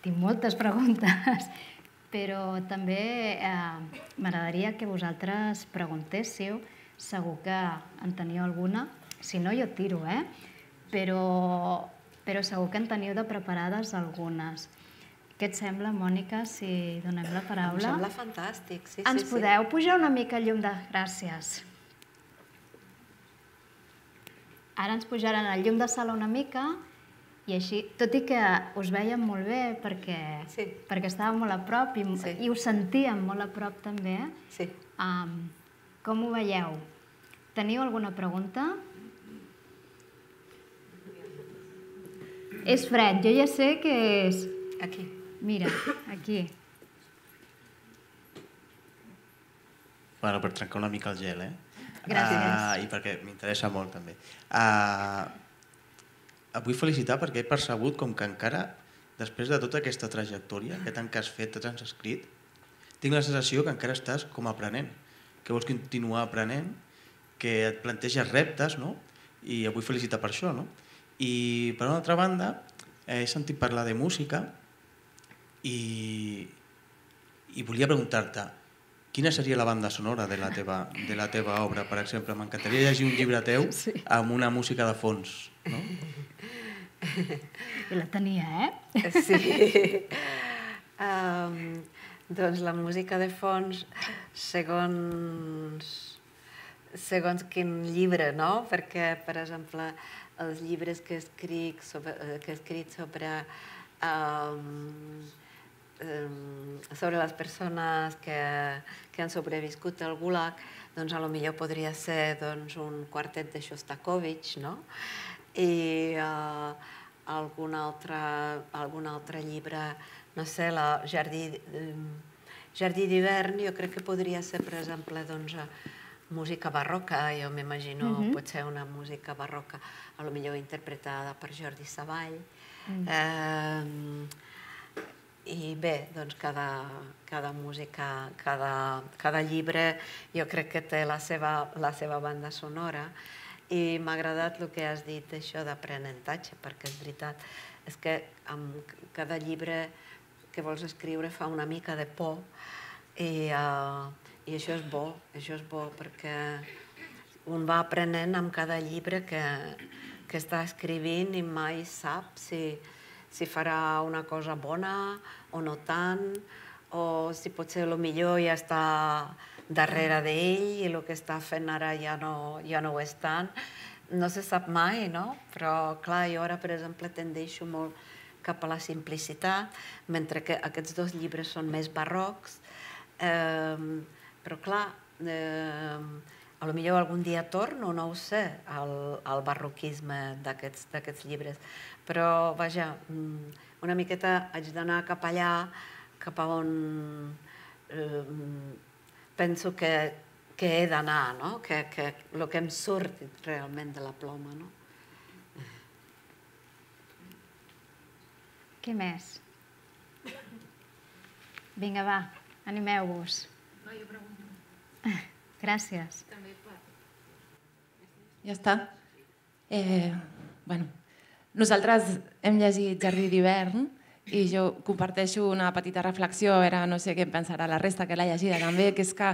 Tinc moltes preguntes, però també eh, m'agradaria que vosaltres preguntéssiu, segur que en teniu alguna, si no jo tiro, eh? Però, però segur que en teniu de preparades algunes. Què et sembla, Mònica, si donem la paraula? Em sembla fantàstic, sí, Ens sí. Ens podeu sí. pujar una mica llum de... Gràcies. Ara ens pujaran el llum de sala una mica i així, tot i que us veiem molt bé perquè, sí. perquè estàvem molt a prop i, sí. i us sentíem molt a prop també, sí. um, com ho veieu? Teniu alguna pregunta? És fred, jo ja sé que és... Aquí. Mira, aquí. Bueno, per trencar una mica el gel, eh? Gràcies. Uh, I perquè m'interessa molt, també. Uh, et vull felicitar perquè he percebut com que encara, després de tota aquesta trajectòria, que tant que has fet, tant has escrit, tinc la sensació que encara estàs com aprenent, que vols continuar aprenent, que et planteges reptes, no? i et vull felicitar per això. No? I per una altra banda, he sentit parlar de música i, i volia preguntar-te, quina seria la banda sonora de la teva, de la teva obra, per exemple? M'encantaria llegir un llibre teu sí. amb una música de fons. No? I la tenia, eh? Sí. Um, doncs la música de fons, segons, segons quin llibre, no? Perquè, per exemple, els llibres que escric sobre, eh, que he escrit sobre um, sobre les persones que, que han sobreviscut al Gulag, doncs a lo millor podria ser doncs, un quartet de Shostakovich, no? i uh, algun, altre, algun altre llibre, no sé, la Jardí, Jardí d'hivern, jo crec que podria ser, per exemple, doncs, música barroca, jo m'imagino, uh -huh. pot ser una música barroca, a lo millor interpretada per Jordi Savall. Uh -huh. eh, I bé, doncs cada, cada música, cada, cada llibre jo crec que té la seva, la seva banda sonora. I m'ha agradat el que has dit, això d'aprenentatge, perquè és veritat, és que amb cada llibre que vols escriure fa una mica de por i, uh, i això és bo, això és bo perquè un va aprenent amb cada llibre que, que està escrivint i mai sap si, si farà una cosa bona o no tant, o si potser el millor ja està darrere d'ell i el que està fent ara ja no, ja no ho és tant. No se sap mai, no? Però, clar, jo ara, per exemple, tendeixo molt cap a la simplicitat, mentre que aquests dos llibres són més barrocs. Eh, però, clar, eh, a lo millor algun dia torno, no ho sé, al, al barroquisme d'aquests llibres. Però, vaja, mm, una miqueta haig d'anar cap allà, cap a on eh, penso que, que he d'anar, no? que, que el que em surt realment de la ploma. No? Què més? Vinga, va, animeu-vos. No, jo pregunto. Gràcies. També per... Ja està. Eh, bueno, nosaltres hem llegit Jardí d'hivern i jo comparteixo una petita reflexió, a veure, no sé què en pensarà la resta que l'ha llegida també, que és que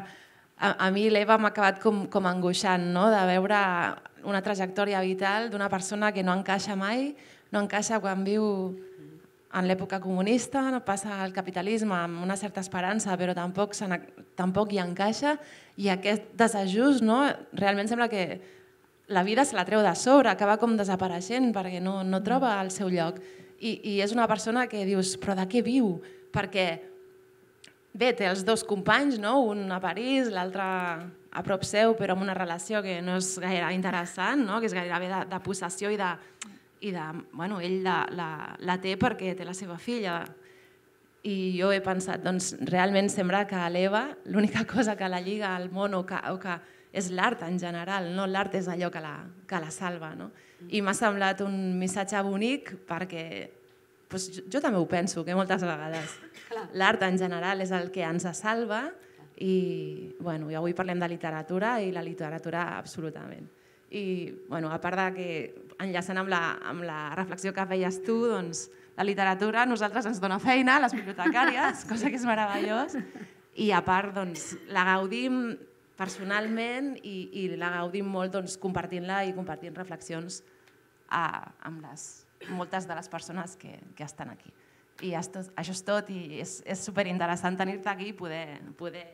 a, a mi l'Eva m'ha acabat com, com angoixant, no? de veure una trajectòria vital d'una persona que no encaixa mai, no encaixa quan viu en l'època comunista, no passa el capitalisme amb una certa esperança, però tampoc, tampoc hi encaixa, i aquest desajust no? realment sembla que la vida se la treu de sobre, acaba com desapareixent perquè no, no troba el seu lloc. I, I és una persona que dius, però de què viu? Perquè bé, té els dos companys, no? un a París, l'altre a prop seu, però amb una relació que no és gaire interessant, no? que és gairebé de, de possessió i de... I de bueno, ell la, la, la té perquè té la seva filla. I jo he pensat, doncs realment sembla que l'Eva, l'única cosa que la lliga al món o que, o que és l'art en general, no l'art és allò que la, que la salva. No? I m'ha semblat un missatge bonic perquè doncs, jo, jo també ho penso, que moltes vegades l'art en general és el que ens salva i, bueno, i avui parlem de literatura i la literatura absolutament. I bueno, a part de que enllaçant amb la, amb la reflexió que feies tu, doncs, la literatura a nosaltres ens dona feina, les bibliotecàries, cosa que és meravellós, i a part doncs, la gaudim personalment i, i la gaudim molt doncs, compartint-la i compartint reflexions a, amb les, moltes de les persones que, que estan aquí. I esto, això és tot i és, és superinteressant tenir-te aquí i poder, poder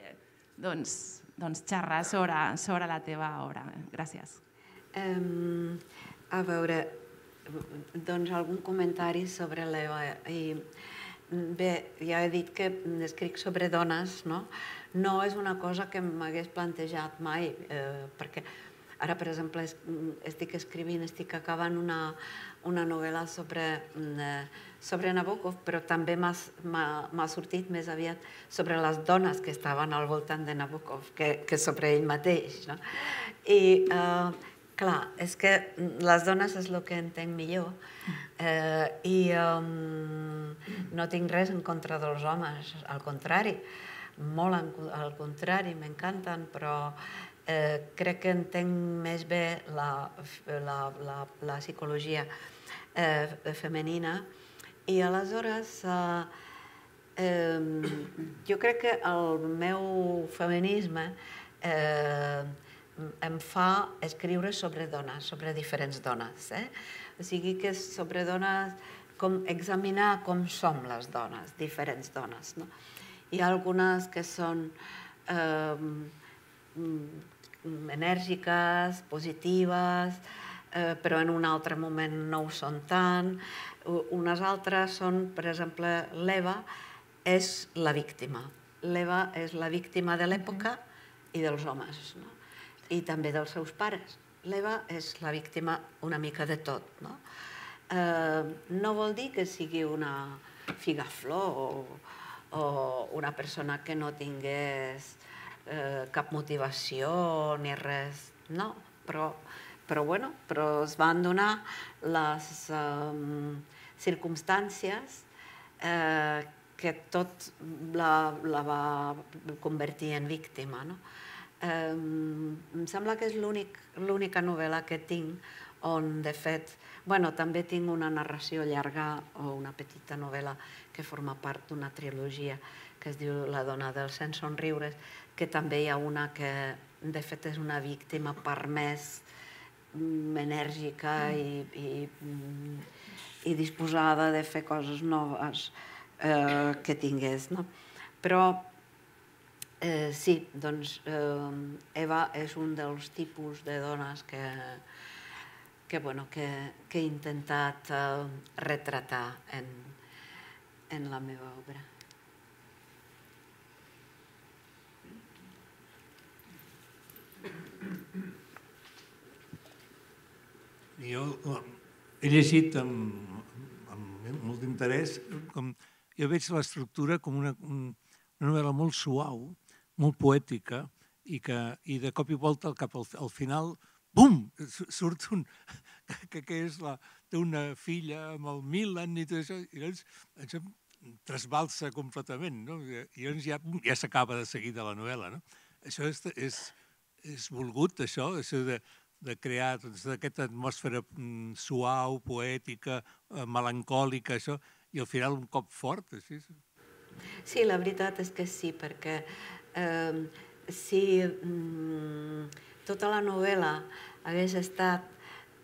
doncs, doncs xerrar sobre, sobre la teva obra. Gràcies. Um, a veure, doncs algun comentari sobre l'Eva. I, bé, ja he dit que escric sobre dones, no? No és una cosa que m'hagués plantejat mai, eh, perquè ara, per exemple, estic escrivint, estic acabant una, una novel·la sobre, eh, sobre Nabokov, però també m'ha sortit més aviat sobre les dones que estaven al voltant de Nabokov que, que sobre ell mateix. No? I, eh, clar, és que les dones és el que entenc millor eh, i um, no tinc res en contra dels homes, al contrari molt al contrari, m'encanten, però eh, crec que entenc més bé la, la, la, la psicologia eh, femenina i aleshores eh, eh, jo crec que el meu feminisme eh, em fa escriure sobre dones, sobre diferents dones. Eh? O sigui que sobre dones, com examinar com som les dones, diferents dones. No? Hi ha algunes que són eh, enèrgiques, positives, eh, però en un altre moment no ho són tant. Unes altres són, per exemple, l'Eva és la víctima. L'Eva és la víctima de l'època i dels homes, no? i també dels seus pares. L'Eva és la víctima una mica de tot. No? Eh, no vol dir que sigui una figaflor o, o una persona que no tingués eh, cap motivació ni res, no, però, però, bueno, però es van donar les eh, circumstàncies eh, que tot la, la va convertir en víctima. No? Eh, em sembla que és l'única novel·la que tinc on, de fet, bueno, també tinc una narració llarga o una petita novel·la que forma part d'una trilogia que es diu La dona dels cent somriures, que també hi ha una que de fet és una víctima per més mm, enèrgica i, i, mm, i disposada de fer coses noves eh, que tingués. No? Però eh, sí, doncs eh, Eva és un dels tipus de dones que, que, bueno, que, que he intentat eh, retratar en, en la meva obra. Jo he llegit amb, amb molt d'interès, com jo veig l'estructura com una, una novel·la molt suau, molt poètica, i, que, i de cop i volta al cap al, al final, bum, surt un, que, que és la, té una filla amb el Milan i tot això, i llavors ens trasbalsa completament, no? I llavors ja, ja s'acaba de seguir de la novel·la, no? Això és, és, és volgut, això, això de, de crear doncs, aquesta atmosfera mm, suau, poètica, eh, melancòlica, això, i al final un cop fort, així. Sí, la veritat és que sí, perquè eh, si mm, tota la novel·la hagués estat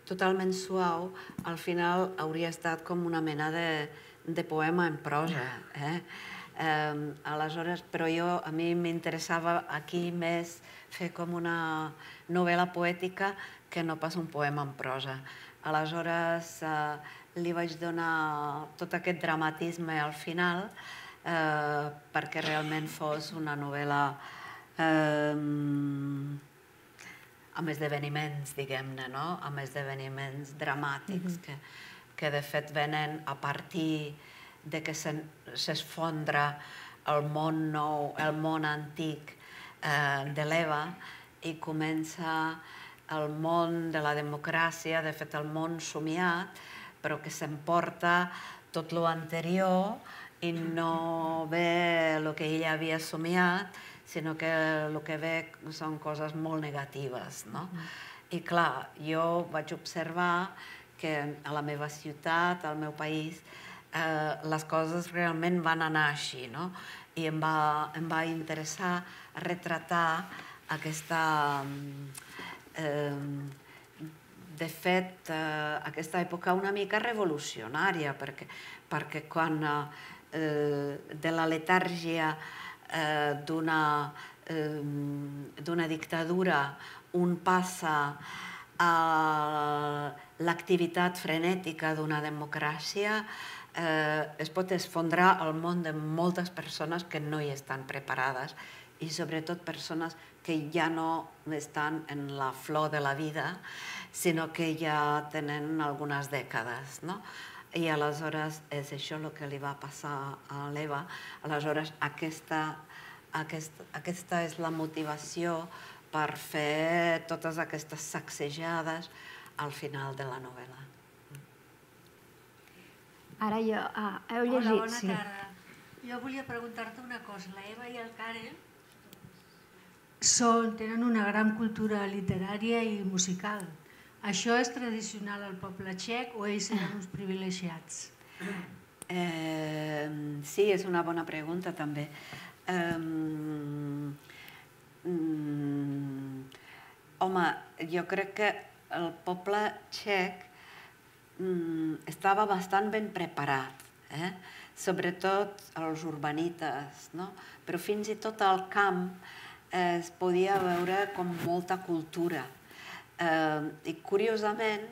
totalment suau, al final hauria estat com una mena de, de poema en prosa. Eh? Eh, aleshores, però jo, a mi m'interessava aquí més fer com una novel·la poètica que no pas un poema en prosa. Aleshores, eh, li vaig donar tot aquest dramatisme al final eh, perquè realment fos una novel·la eh, amb esdeveniments, diguem-ne, no? amb esdeveniments dramàtics mm -hmm. que, que de fet venen a partir de que s'esfondra el món nou, el món antic eh, de l'Eva i comença el món de la democràcia, de fet el món somiat, però que s'emporta tot lo anterior i no ve el que ella havia somiat, sinó que el que ve són coses molt negatives. No? I clar, jo vaig observar que a la meva ciutat, al meu país, eh, les coses realment van anar així, no? I em va, em va interessar retratar aquesta... Eh, de fet, eh, aquesta època una mica revolucionària, perquè, perquè quan eh, de la letàrgia eh, d'una eh, dictadura un passa a l'activitat frenètica d'una democràcia, eh, es pot esfondrar el món de moltes persones que no hi estan preparades i sobretot persones que ja no estan en la flor de la vida, sinó que ja tenen algunes dècades. No? I aleshores és això el que li va passar a l'Eva. Aleshores aquesta, aquesta, aquesta és la motivació per fer totes aquestes sacsejades al final de la novel·la. Ara jo, ah, heu llegit? Hola, bona sí. tarda. Jo volia preguntar-te una cosa. La Eva i el Karen són, tenen una gran cultura literària i musical. Això és tradicional al poble txec o ells eren uns privilegiats? Eh, sí, és una bona pregunta també. Eh, home, jo crec que el poble txec mm, estava bastant ben preparat, eh? sobretot els urbanites, no? però fins i tot al camp eh, es podia veure com molta cultura. Eh, I curiosament,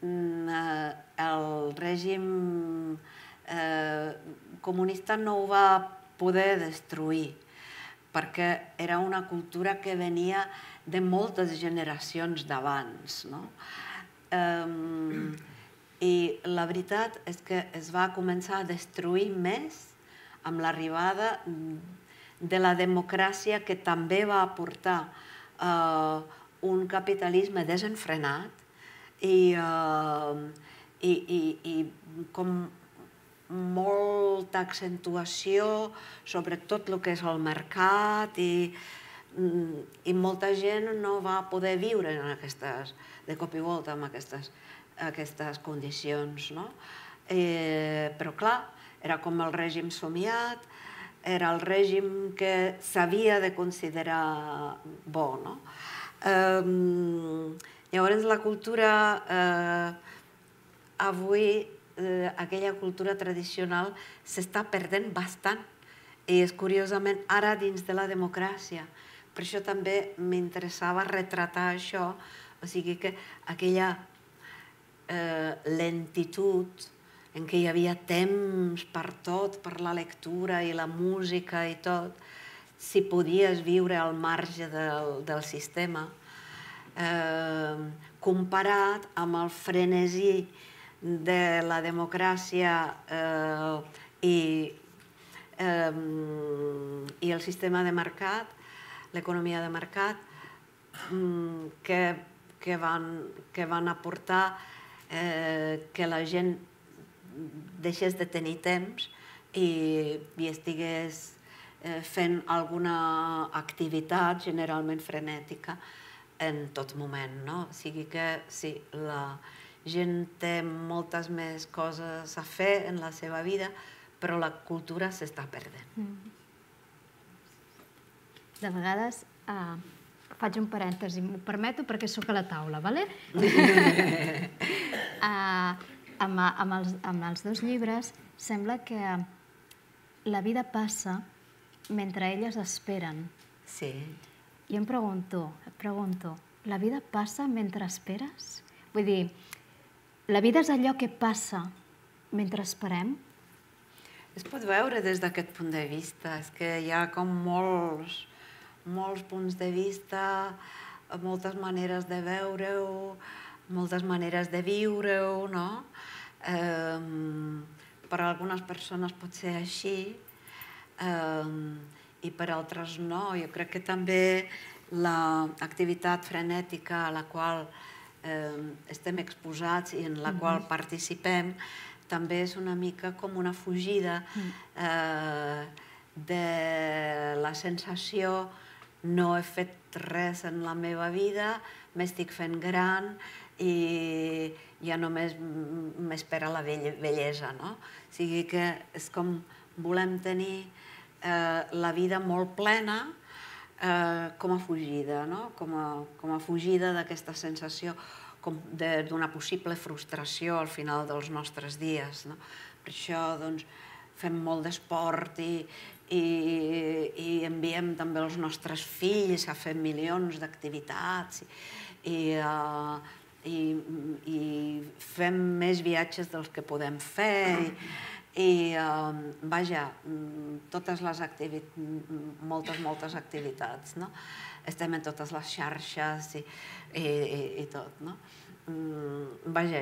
mm, eh, el règim eh, comunista no ho va poder destruir, perquè era una cultura que venia de moltes generacions d'abans. No? Eh, I la veritat és que es va començar a destruir més amb l'arribada de la democràcia que també va aportar eh, un capitalisme desenfrenat i, eh, i, i, i com molta accentuació sobre tot el que és el mercat i, i molta gent no va poder viure en aquestes, de cop i volta amb aquestes, aquestes condicions. No? Eh, però clar, era com el règim somiat, era el règim que s'havia de considerar bo. No? Eh, llavors la cultura, eh, avui, eh, aquella cultura tradicional s'està perdent bastant I és curiosament ara dins de la democràcia. Per això també m'interessava retratar això, o sigui que aquella eh, lentitud en què hi havia temps per tot, per la lectura i la música i tot, si podies viure al marge del, del sistema, eh, comparat amb el frenesí de la democràcia eh, i, eh, i el sistema de mercat, l'economia de mercat, mm, que, que, van, que van aportar eh, que la gent deixés de tenir temps i, i estigués eh, fent alguna activitat generalment frenètica en tot moment, no? O sigui que sí, la gent té moltes més coses a fer en la seva vida, però la cultura s'està perdent. Mm. De vegades, eh, faig un parèntesi, m'ho permeto perquè sóc a la taula, ¿vale? uh, amb, amb, els, amb els dos llibres sembla que la vida passa mentre elles esperen. Sí. I em pregunto, em pregunto, la vida passa mentre esperes? Vull dir, la vida és allò que passa mentre esperem? Es pot veure des d'aquest punt de vista, és que hi ha com molts, molts punts de vista, moltes maneres de veure-ho, moltes maneres de viure-ho, no? Eh, per a algunes persones pot ser així eh, i per altres no. Jo crec que també l'activitat frenètica a la qual eh, estem exposats i en la qual participem també és una mica com una fugida eh, de la sensació no he fet res en la meva vida, m'estic fent gran i ja només m'espera la bellesa, no? O sigui que és com volem tenir eh, la vida molt plena eh, com a fugida, no? com, a, com a fugida d'aquesta sensació d'una possible frustració al final dels nostres dies. No? Per això doncs, fem molt d'esport i, i, i enviem també els nostres fills a fer milions d'activitats i, i, uh, i, i fem més viatges dels que podem fer i, i uh, vaja, totes les activitats, moltes, moltes activitats, no? Estem en totes les xarxes i, i, i, i tot, no? Mm, vaja,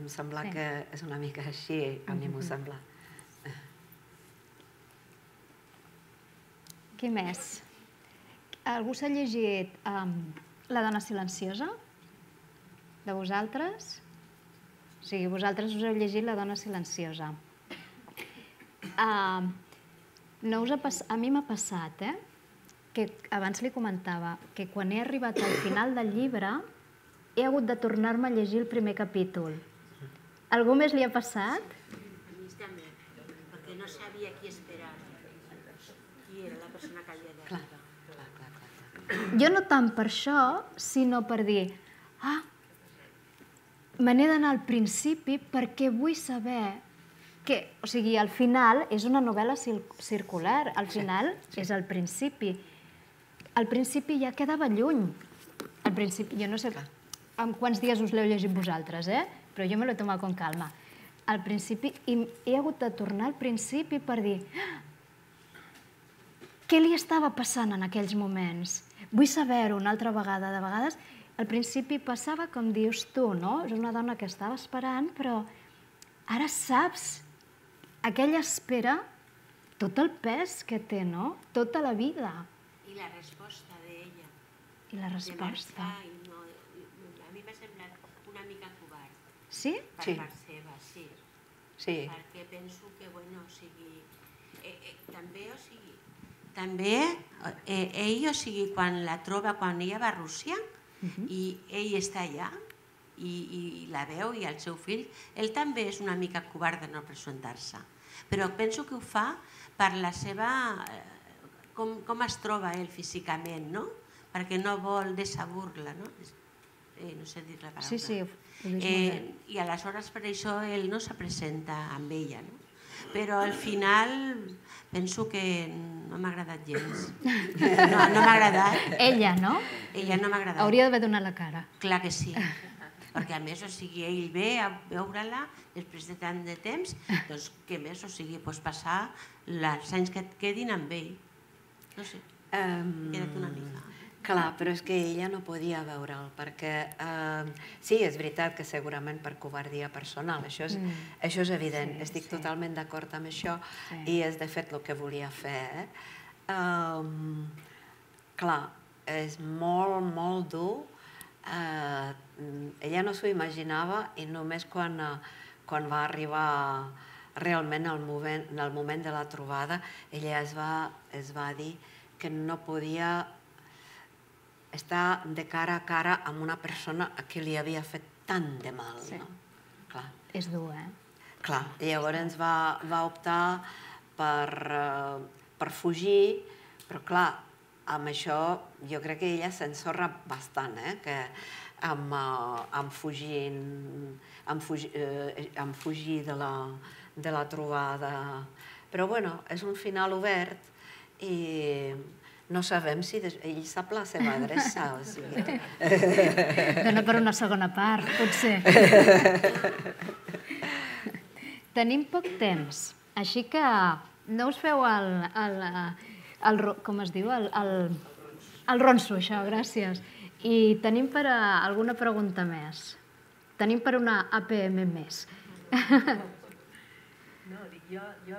em sembla sí. que és una mica així, a mi m'ho sembla. Què més? Algú s'ha llegit um, La dona silenciosa? De vosaltres? O sigui, vosaltres us heu llegit La dona silenciosa. Uh, no us ha pas... A mi m'ha passat, eh? que abans li comentava, que quan he arribat al final del llibre he hagut de tornar-me a llegir el primer capítol. Algú més li ha passat? A mi també, perquè no sabia qui esperar. Qui era la persona que havia d'arribar. Clar, clar, clar, clar. Jo no tant per això, sinó per dir, ah, me n'he d'anar al principi perquè vull saber que, o sigui, al final és una novel·la circular, al final és al principi al principi ja quedava lluny. Al principi, jo no sé en quants dies us l'heu llegit vosaltres, eh? però jo me l'he tomat con calma. Al principi, i he hagut de tornar al principi per dir ah, què li estava passant en aquells moments. Vull saber-ho una altra vegada. De vegades, al principi passava com dius tu, no? És una dona que estava esperant, però ara saps aquella espera tot el pes que té, no? Tota la vida. I la resposta d'ella. I la resposta. I no, a mi m'ha semblat una mica covard. Sí? Per sí. part seva, sí. Sí. Perquè penso que, bueno, o sigui, eh, eh, també, o sigui, també eh, ell, o sigui, quan la troba, quan ella va a Rússia, uh -huh. i ell està allà, i, i la veu, i el seu fill, ell també és una mica covard de no presentar-se. Però penso que ho fa per la seva... Eh, com, com es troba ell físicament, no? Perquè no vol dessaburla, no? Eh, no sé dir la paraula. Sí, sí. Eh, I aleshores per això ell no se presenta amb ella, no? però al final penso que no m'ha agradat gens. No, no m'ha agradat. Ella, no? Ella no m'ha agradat. Hauria d'haver donat la cara. Clar que sí. Perquè a més, o sigui, ell ve a veure-la després de tant de temps, doncs què més, o sigui, pots passar els anys que et quedin amb ell. No sé, Um, queda't una mica. Clar, però és que ella no podia veure'l, perquè eh, sí, és veritat que segurament per covardia personal, això és, mm. això és evident, sí, estic sí. totalment d'acord amb això sí. i és de fet el que volia fer. Eh? Um, clar, és molt, molt dur, eh, ella no s'ho imaginava i només quan, eh, quan va arribar realment el moment, en el moment de la trobada, ella es va, es va dir que no podia estar de cara a cara amb una persona a qui li havia fet tant de mal. Sí. No? Clar. És dur, eh? Clar, i llavors va, va optar per, uh, per fugir, però clar, amb això jo crec que ella s'ensorra bastant, eh? que amb, uh, amb, fugint, amb, fugir, uh, amb fugir de la, de la trobada. Però bueno, és un final obert i no sabem si des... ell sap la seva adreça. O sigui. Dona per una segona part, potser. Tenim poc temps, així que no us feu el, el, el, com es diu, el, el, el ronso, això, gràcies. I tenim per a alguna pregunta més. Tenim per una APM més. No, dic, jo, jo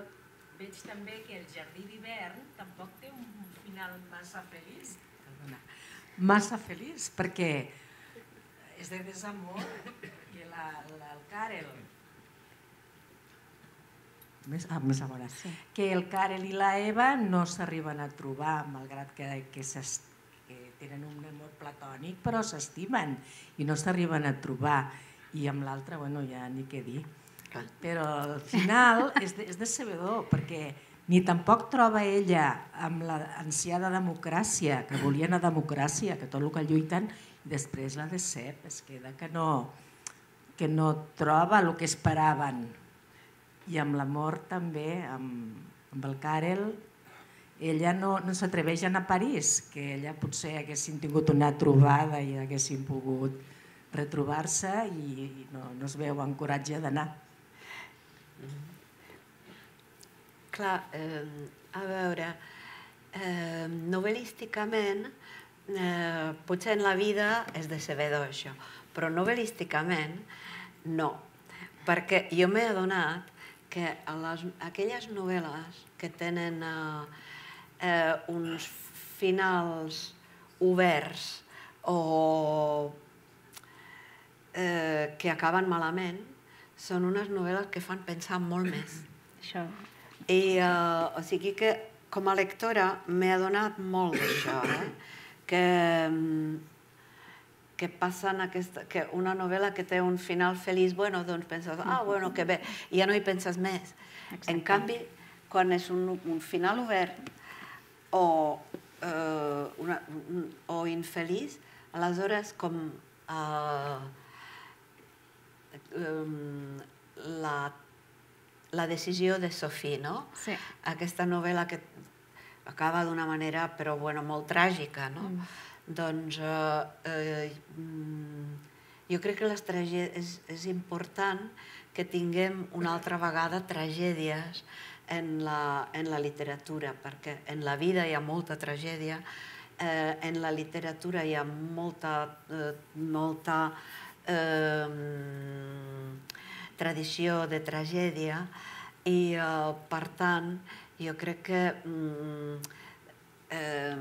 veig també que el jardí d'hivern tampoc té un final massa feliç. Perdona. Massa feliç, perquè és de desamor que la, la, el Karel més, ah, més a. Sí. Que el Karel i la Eva no s'arriben a trobar, malgrat que, que, que tenen un amor platònic, però s'estimen i no s'arriben a trobar. I amb l'altre, bueno, ja ni què dir. Clar. Però al final és, de, és decebedor, perquè ni tampoc troba ella amb l'ansiada democràcia, que volien a democràcia, que tot el que lluiten, després la decep, es queda que no, que no troba el que esperaven. I amb l'amor també, amb, amb el Karel, ella no, no s'atreveix a anar a París, que ella potser haguessin tingut una trobada i haguessin pogut retrobar-se i no, no es veu amb coratge d'anar. Clar, eh, a veure, eh, novel·lísticament, eh, potser en la vida és decebedor això, però novel·lísticament no, perquè jo m'he adonat que a les, aquelles novel·les que tenen eh, eh, uns finals oberts o eh, que acaben malament són unes novel·les que fan pensar molt més. Això. I, uh, o sigui que com a lectora m'he adonat molt d'això, eh? que, que passen aquesta, que una novel·la que té un final feliç, bueno, doncs penses, ah, bueno, que bé, i ja no hi penses més. Exacte. En canvi, quan és un, un final obert o, eh, una, un, o infeliç, aleshores com eh, la la decisió de Sophie, no? Sí. Aquesta novel·la que acaba d'una manera, però bueno, molt tràgica, no? Mm. Doncs eh, eh, mm, jo crec que les és, és important que tinguem una altra vegada tragèdies en la, en la literatura, perquè en la vida hi ha molta tragèdia, eh, en la literatura hi ha molta, eh, molta eh, tradició de tragèdia i, eh, per tant, jo crec que mm, eh,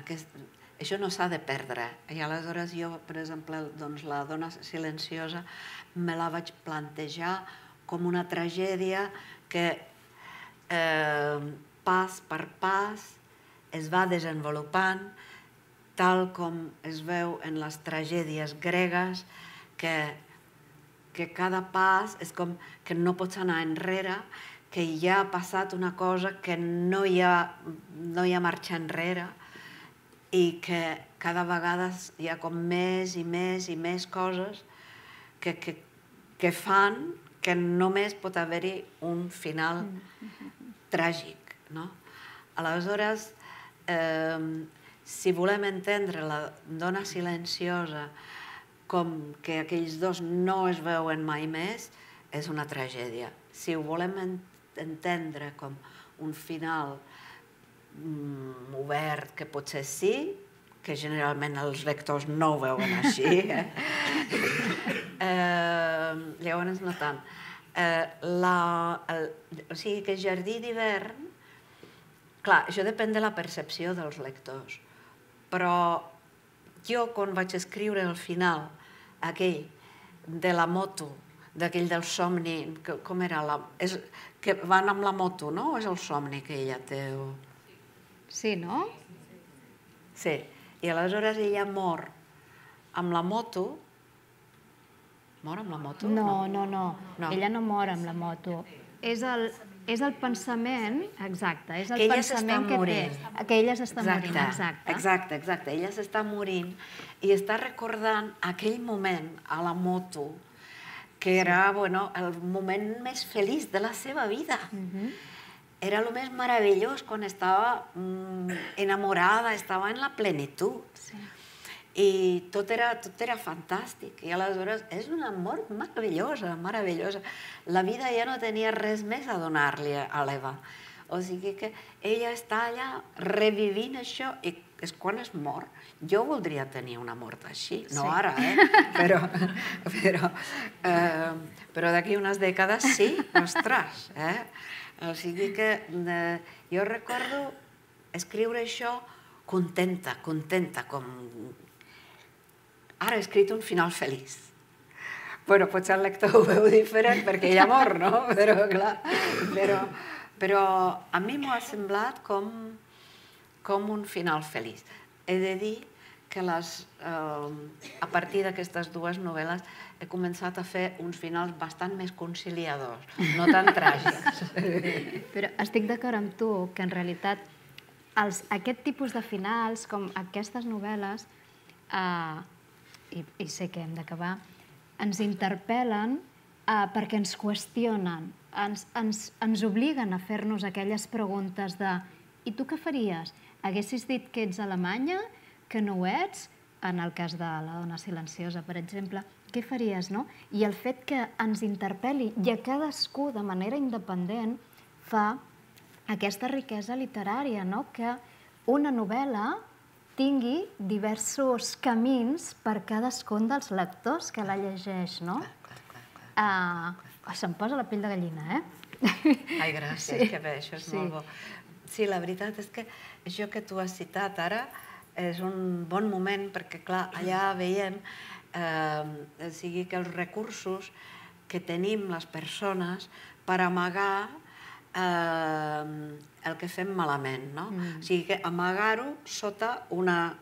aquest, això no s'ha de perdre. I aleshores jo, per exemple, doncs, la dona silenciosa me la vaig plantejar com una tragèdia que eh, pas per pas es va desenvolupant tal com es veu en les tragèdies gregues, que, que cada pas és com que no pots anar enrere, que ja ha passat una cosa que no hi ha, no hi ha marxa enrere i que cada vegada hi ha com més i més i més coses que, que, que fan que només pot haver-hi un final tràgic. No? Aleshores, eh, si volem entendre la dona silenciosa com que aquells dos no es veuen mai més, és una tragèdia. Si ho volem en entendre com un final mm, obert, que potser sí, que generalment els lectors no ho veuen així, eh? eh llavors no tant. Eh, la, el, o sigui que Jardí d'hivern, clar, això depèn de la percepció dels lectors, però jo quan vaig escriure el final, aquell de la moto, d'aquell del somni, que, com era la... És, que van amb la moto, no? O és el somni que ella té? O... Sí, no? Sí, i aleshores ella mor amb la moto, mor amb la moto? No, no, no, no. Ella no mor amb la moto. És el, és el pensament, exacte, és el que pensament que morint. té. Que ella s'està morint, exacte. Exacte, exacte. Ella s'està morint i està recordant aquell moment a la moto que era, bueno, el moment més feliç de la seva vida. Uh -huh. Era el més meravellós quan estava mm, enamorada, estava en la plenitud. Sí. I tot era, tot era fantàstic. I aleshores és una mort meravellosa, meravellosa. La vida ja no tenia res més a donar-li a l'Eva. O sigui que ella està allà revivint això i és quan es mor. Jo voldria tenir una mort així, no sí. ara, eh? però, però, eh, però d'aquí unes dècades sí, ostres. Eh? O sigui que eh, jo recordo escriure això contenta, contenta, com... Ara he escrit un final feliç. Bueno, potser el lector ho veu diferent perquè ella mor, no? Però, clar, però, però a mi m'ho ha semblat com, com un final feliç. He de dir que les, eh, a partir d'aquestes dues novel·les he començat a fer uns finals bastant més conciliadors, no tan tràgics. Però estic d'acord amb tu que en realitat els, aquest tipus de finals, com aquestes novel·les, eh, i, i sé que hem d'acabar, ens interpel·len eh, perquè ens qüestionen, ens, ens, ens obliguen a fer-nos aquelles preguntes de i tu què faries? Haguessis dit que ets alemanya? que no ho ets, en el cas de la dona silenciosa, per exemple, què faries, no? I el fet que ens interpel·li i a cadascú de manera independent fa aquesta riquesa literària, no? Que una novel·la tingui diversos camins per cadascun dels lectors que la llegeix, no? Clar, clar, clar, clar. Uh, se'm posa la pell de gallina, eh? Ai, gràcies, sí. que bé, això és sí. molt bo. Sí, la veritat és que això que tu has citat ara, és un bon moment perquè, clar, allà veiem eh, sigui que els recursos que tenim les persones per amagar eh, el que fem malament, no? Mm. O sigui que amagar-ho sota una,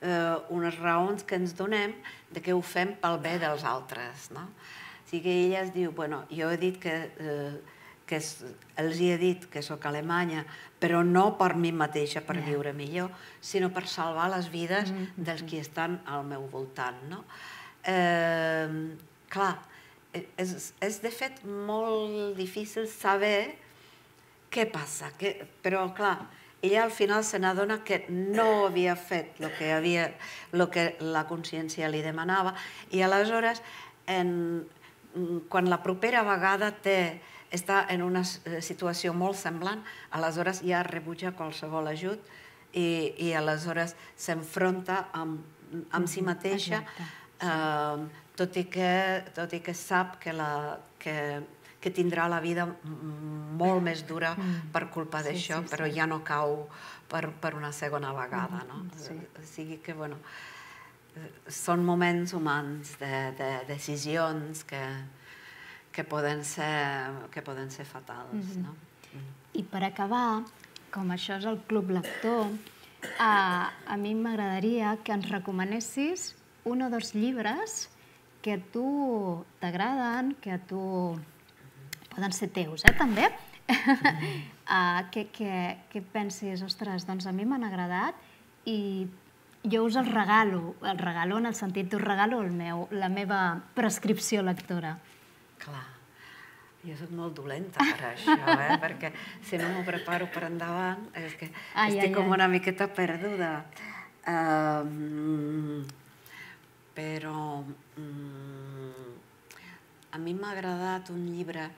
eh, unes raons que ens donem de que ho fem pel bé dels altres, no? O sigui que ella es diu, bueno, jo he dit que eh, que és, els hi he dit que sóc alemanya, però no per mi mateixa, per yeah. viure millor, sinó per salvar les vides mm -hmm. dels qui estan al meu voltant. No? Eh, clar, és, és de fet molt difícil saber què passa, que, però clar, ella al final se n'adona que no havia fet el que, havia, lo que la consciència li demanava i aleshores en, quan la propera vegada té està en una eh, situació molt semblant, aleshores ja rebutja qualsevol ajut i, i aleshores s'enfronta amb, amb si mateixa, eh, tot, i que, tot i que sap que, la, que, que tindrà la vida molt més dura mm. per culpa d'això, sí, sí, però ja no cau per, per una segona vegada. No? Sí. O sigui que, bueno, eh, són moments humans de, de decisions que, que poden ser, que poden ser fatals. Mm -hmm. no? Mm. I per acabar, com això és el Club Lector, a, a mi m'agradaria que ens recomanessis un o dos llibres que a tu t'agraden, que a tu poden ser teus, eh, també, uh, que, que, que pensis, ostres, doncs a mi m'han agradat i jo us els regalo, el regalo en el sentit d'us regalo el meu, la meva prescripció lectora. Clar. Jo soc molt dolenta per això, eh? perquè si no m'ho preparo per endavant és que Ai, estic ai, com ai. una miqueta perduda. Um, però um, a mi m'ha agradat un llibre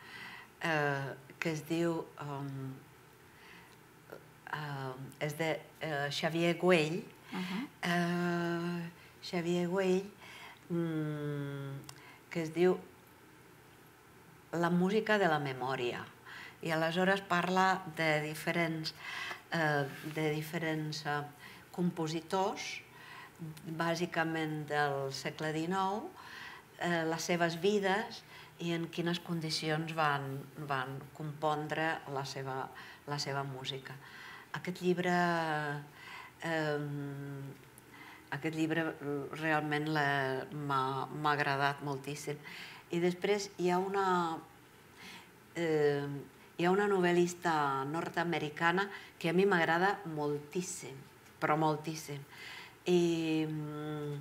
eh, que es diu... Um, uh, és de uh, Xavier Güell. Uh -huh. uh, Xavier Güell, um, que es diu la música de la memòria. I aleshores parla de diferents, eh, de diferents eh, compositors, bàsicament del segle XIX, eh, les seves vides i en quines condicions van, van compondre la seva, la seva música. Aquest llibre, eh, aquest llibre realment m'ha agradat moltíssim. I després hi ha una, eh, hi ha una novel·lista nord-americana que a mi m'agrada moltíssim, però moltíssim. I mm,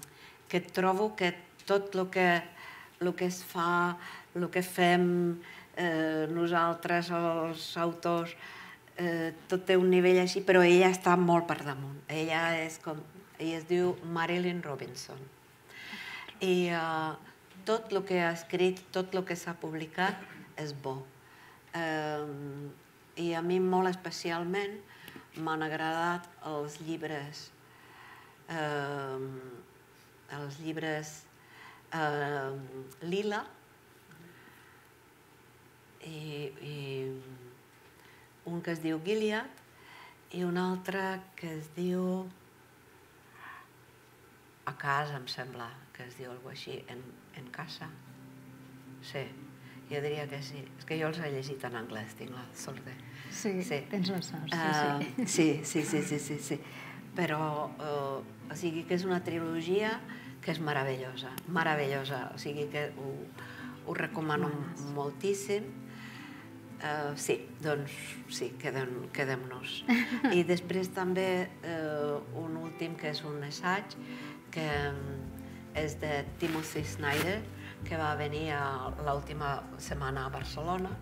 que trobo que tot el que, el que es fa, el que fem eh, nosaltres, els autors, eh, tot té un nivell així, però ella està molt per damunt. Ella, és com, ella es diu Marilyn Robinson. I uh, tot el que ha escrit, tot el que s'ha publicat és bo. Um, I a mi molt especialment m'han agradat els llibres um, els llibres um, Lila i, i un que es diu Gilead i un altre que es diu a casa, em sembla, que es diu alguna així, en, en casa. Sí, jo diria que sí. És que jo els he llegit en anglès, tinc la sort de... Sí, tens la sort, sí, sí. sí, sí, sí, sí, sí, sí. Però, uh, o sigui que és una trilogia que és meravellosa, meravellosa. O sigui que ho, ho recomano moltíssim. Uh, sí, doncs sí, quedem- quedem-nos. I després també uh, un últim que és un assaig que mm, és de Timothy Snyder, que va venir a l'última setmana a Barcelona.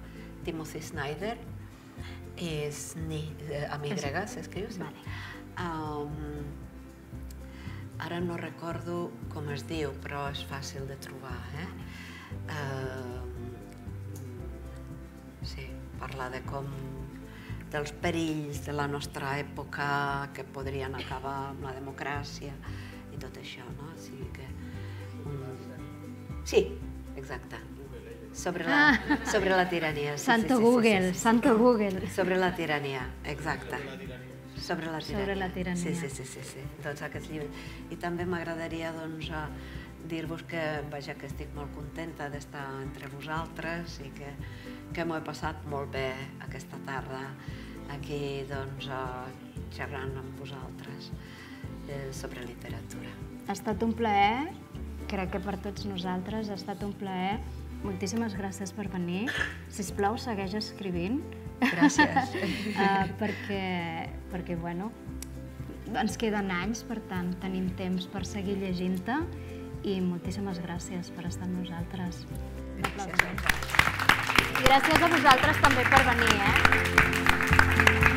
Timothy Snyder és ni, eh, amb Y, s'escriu? Sí. Vale. Um, ara no recordo com es diu, però és fàcil de trobar. Eh? Um, sí, parla de com dels perills de la nostra època que podrien acabar amb la democràcia i tot això, no? O sigui que... Um, sí, exacte. Sobre la, Ah. sobre la tirania. Sí, Santo sí, sí, sí, Google, sí, sí. santo Google. Sobre la tirania, exacte. Sobre la tirania. Sobre la tirania. Sí, sí, sí, sí, sí. tots aquests llibres. I també m'agradaria doncs, eh, dir-vos que, vaja, que estic molt contenta d'estar entre vosaltres i que, que m'ho he passat molt bé aquesta tarda aquí doncs, eh, xerrant amb vosaltres eh, sobre literatura. Ha estat un plaer, crec que per tots nosaltres ha estat un plaer. Moltíssimes gràcies per venir. Si us plau, segueix escrivint. Gràcies. uh, perquè, perquè, bueno, ens queden anys, per tant, tenim temps per seguir llegint-te i moltíssimes gràcies per estar amb nosaltres. I gràcies a vosaltres també per venir, eh?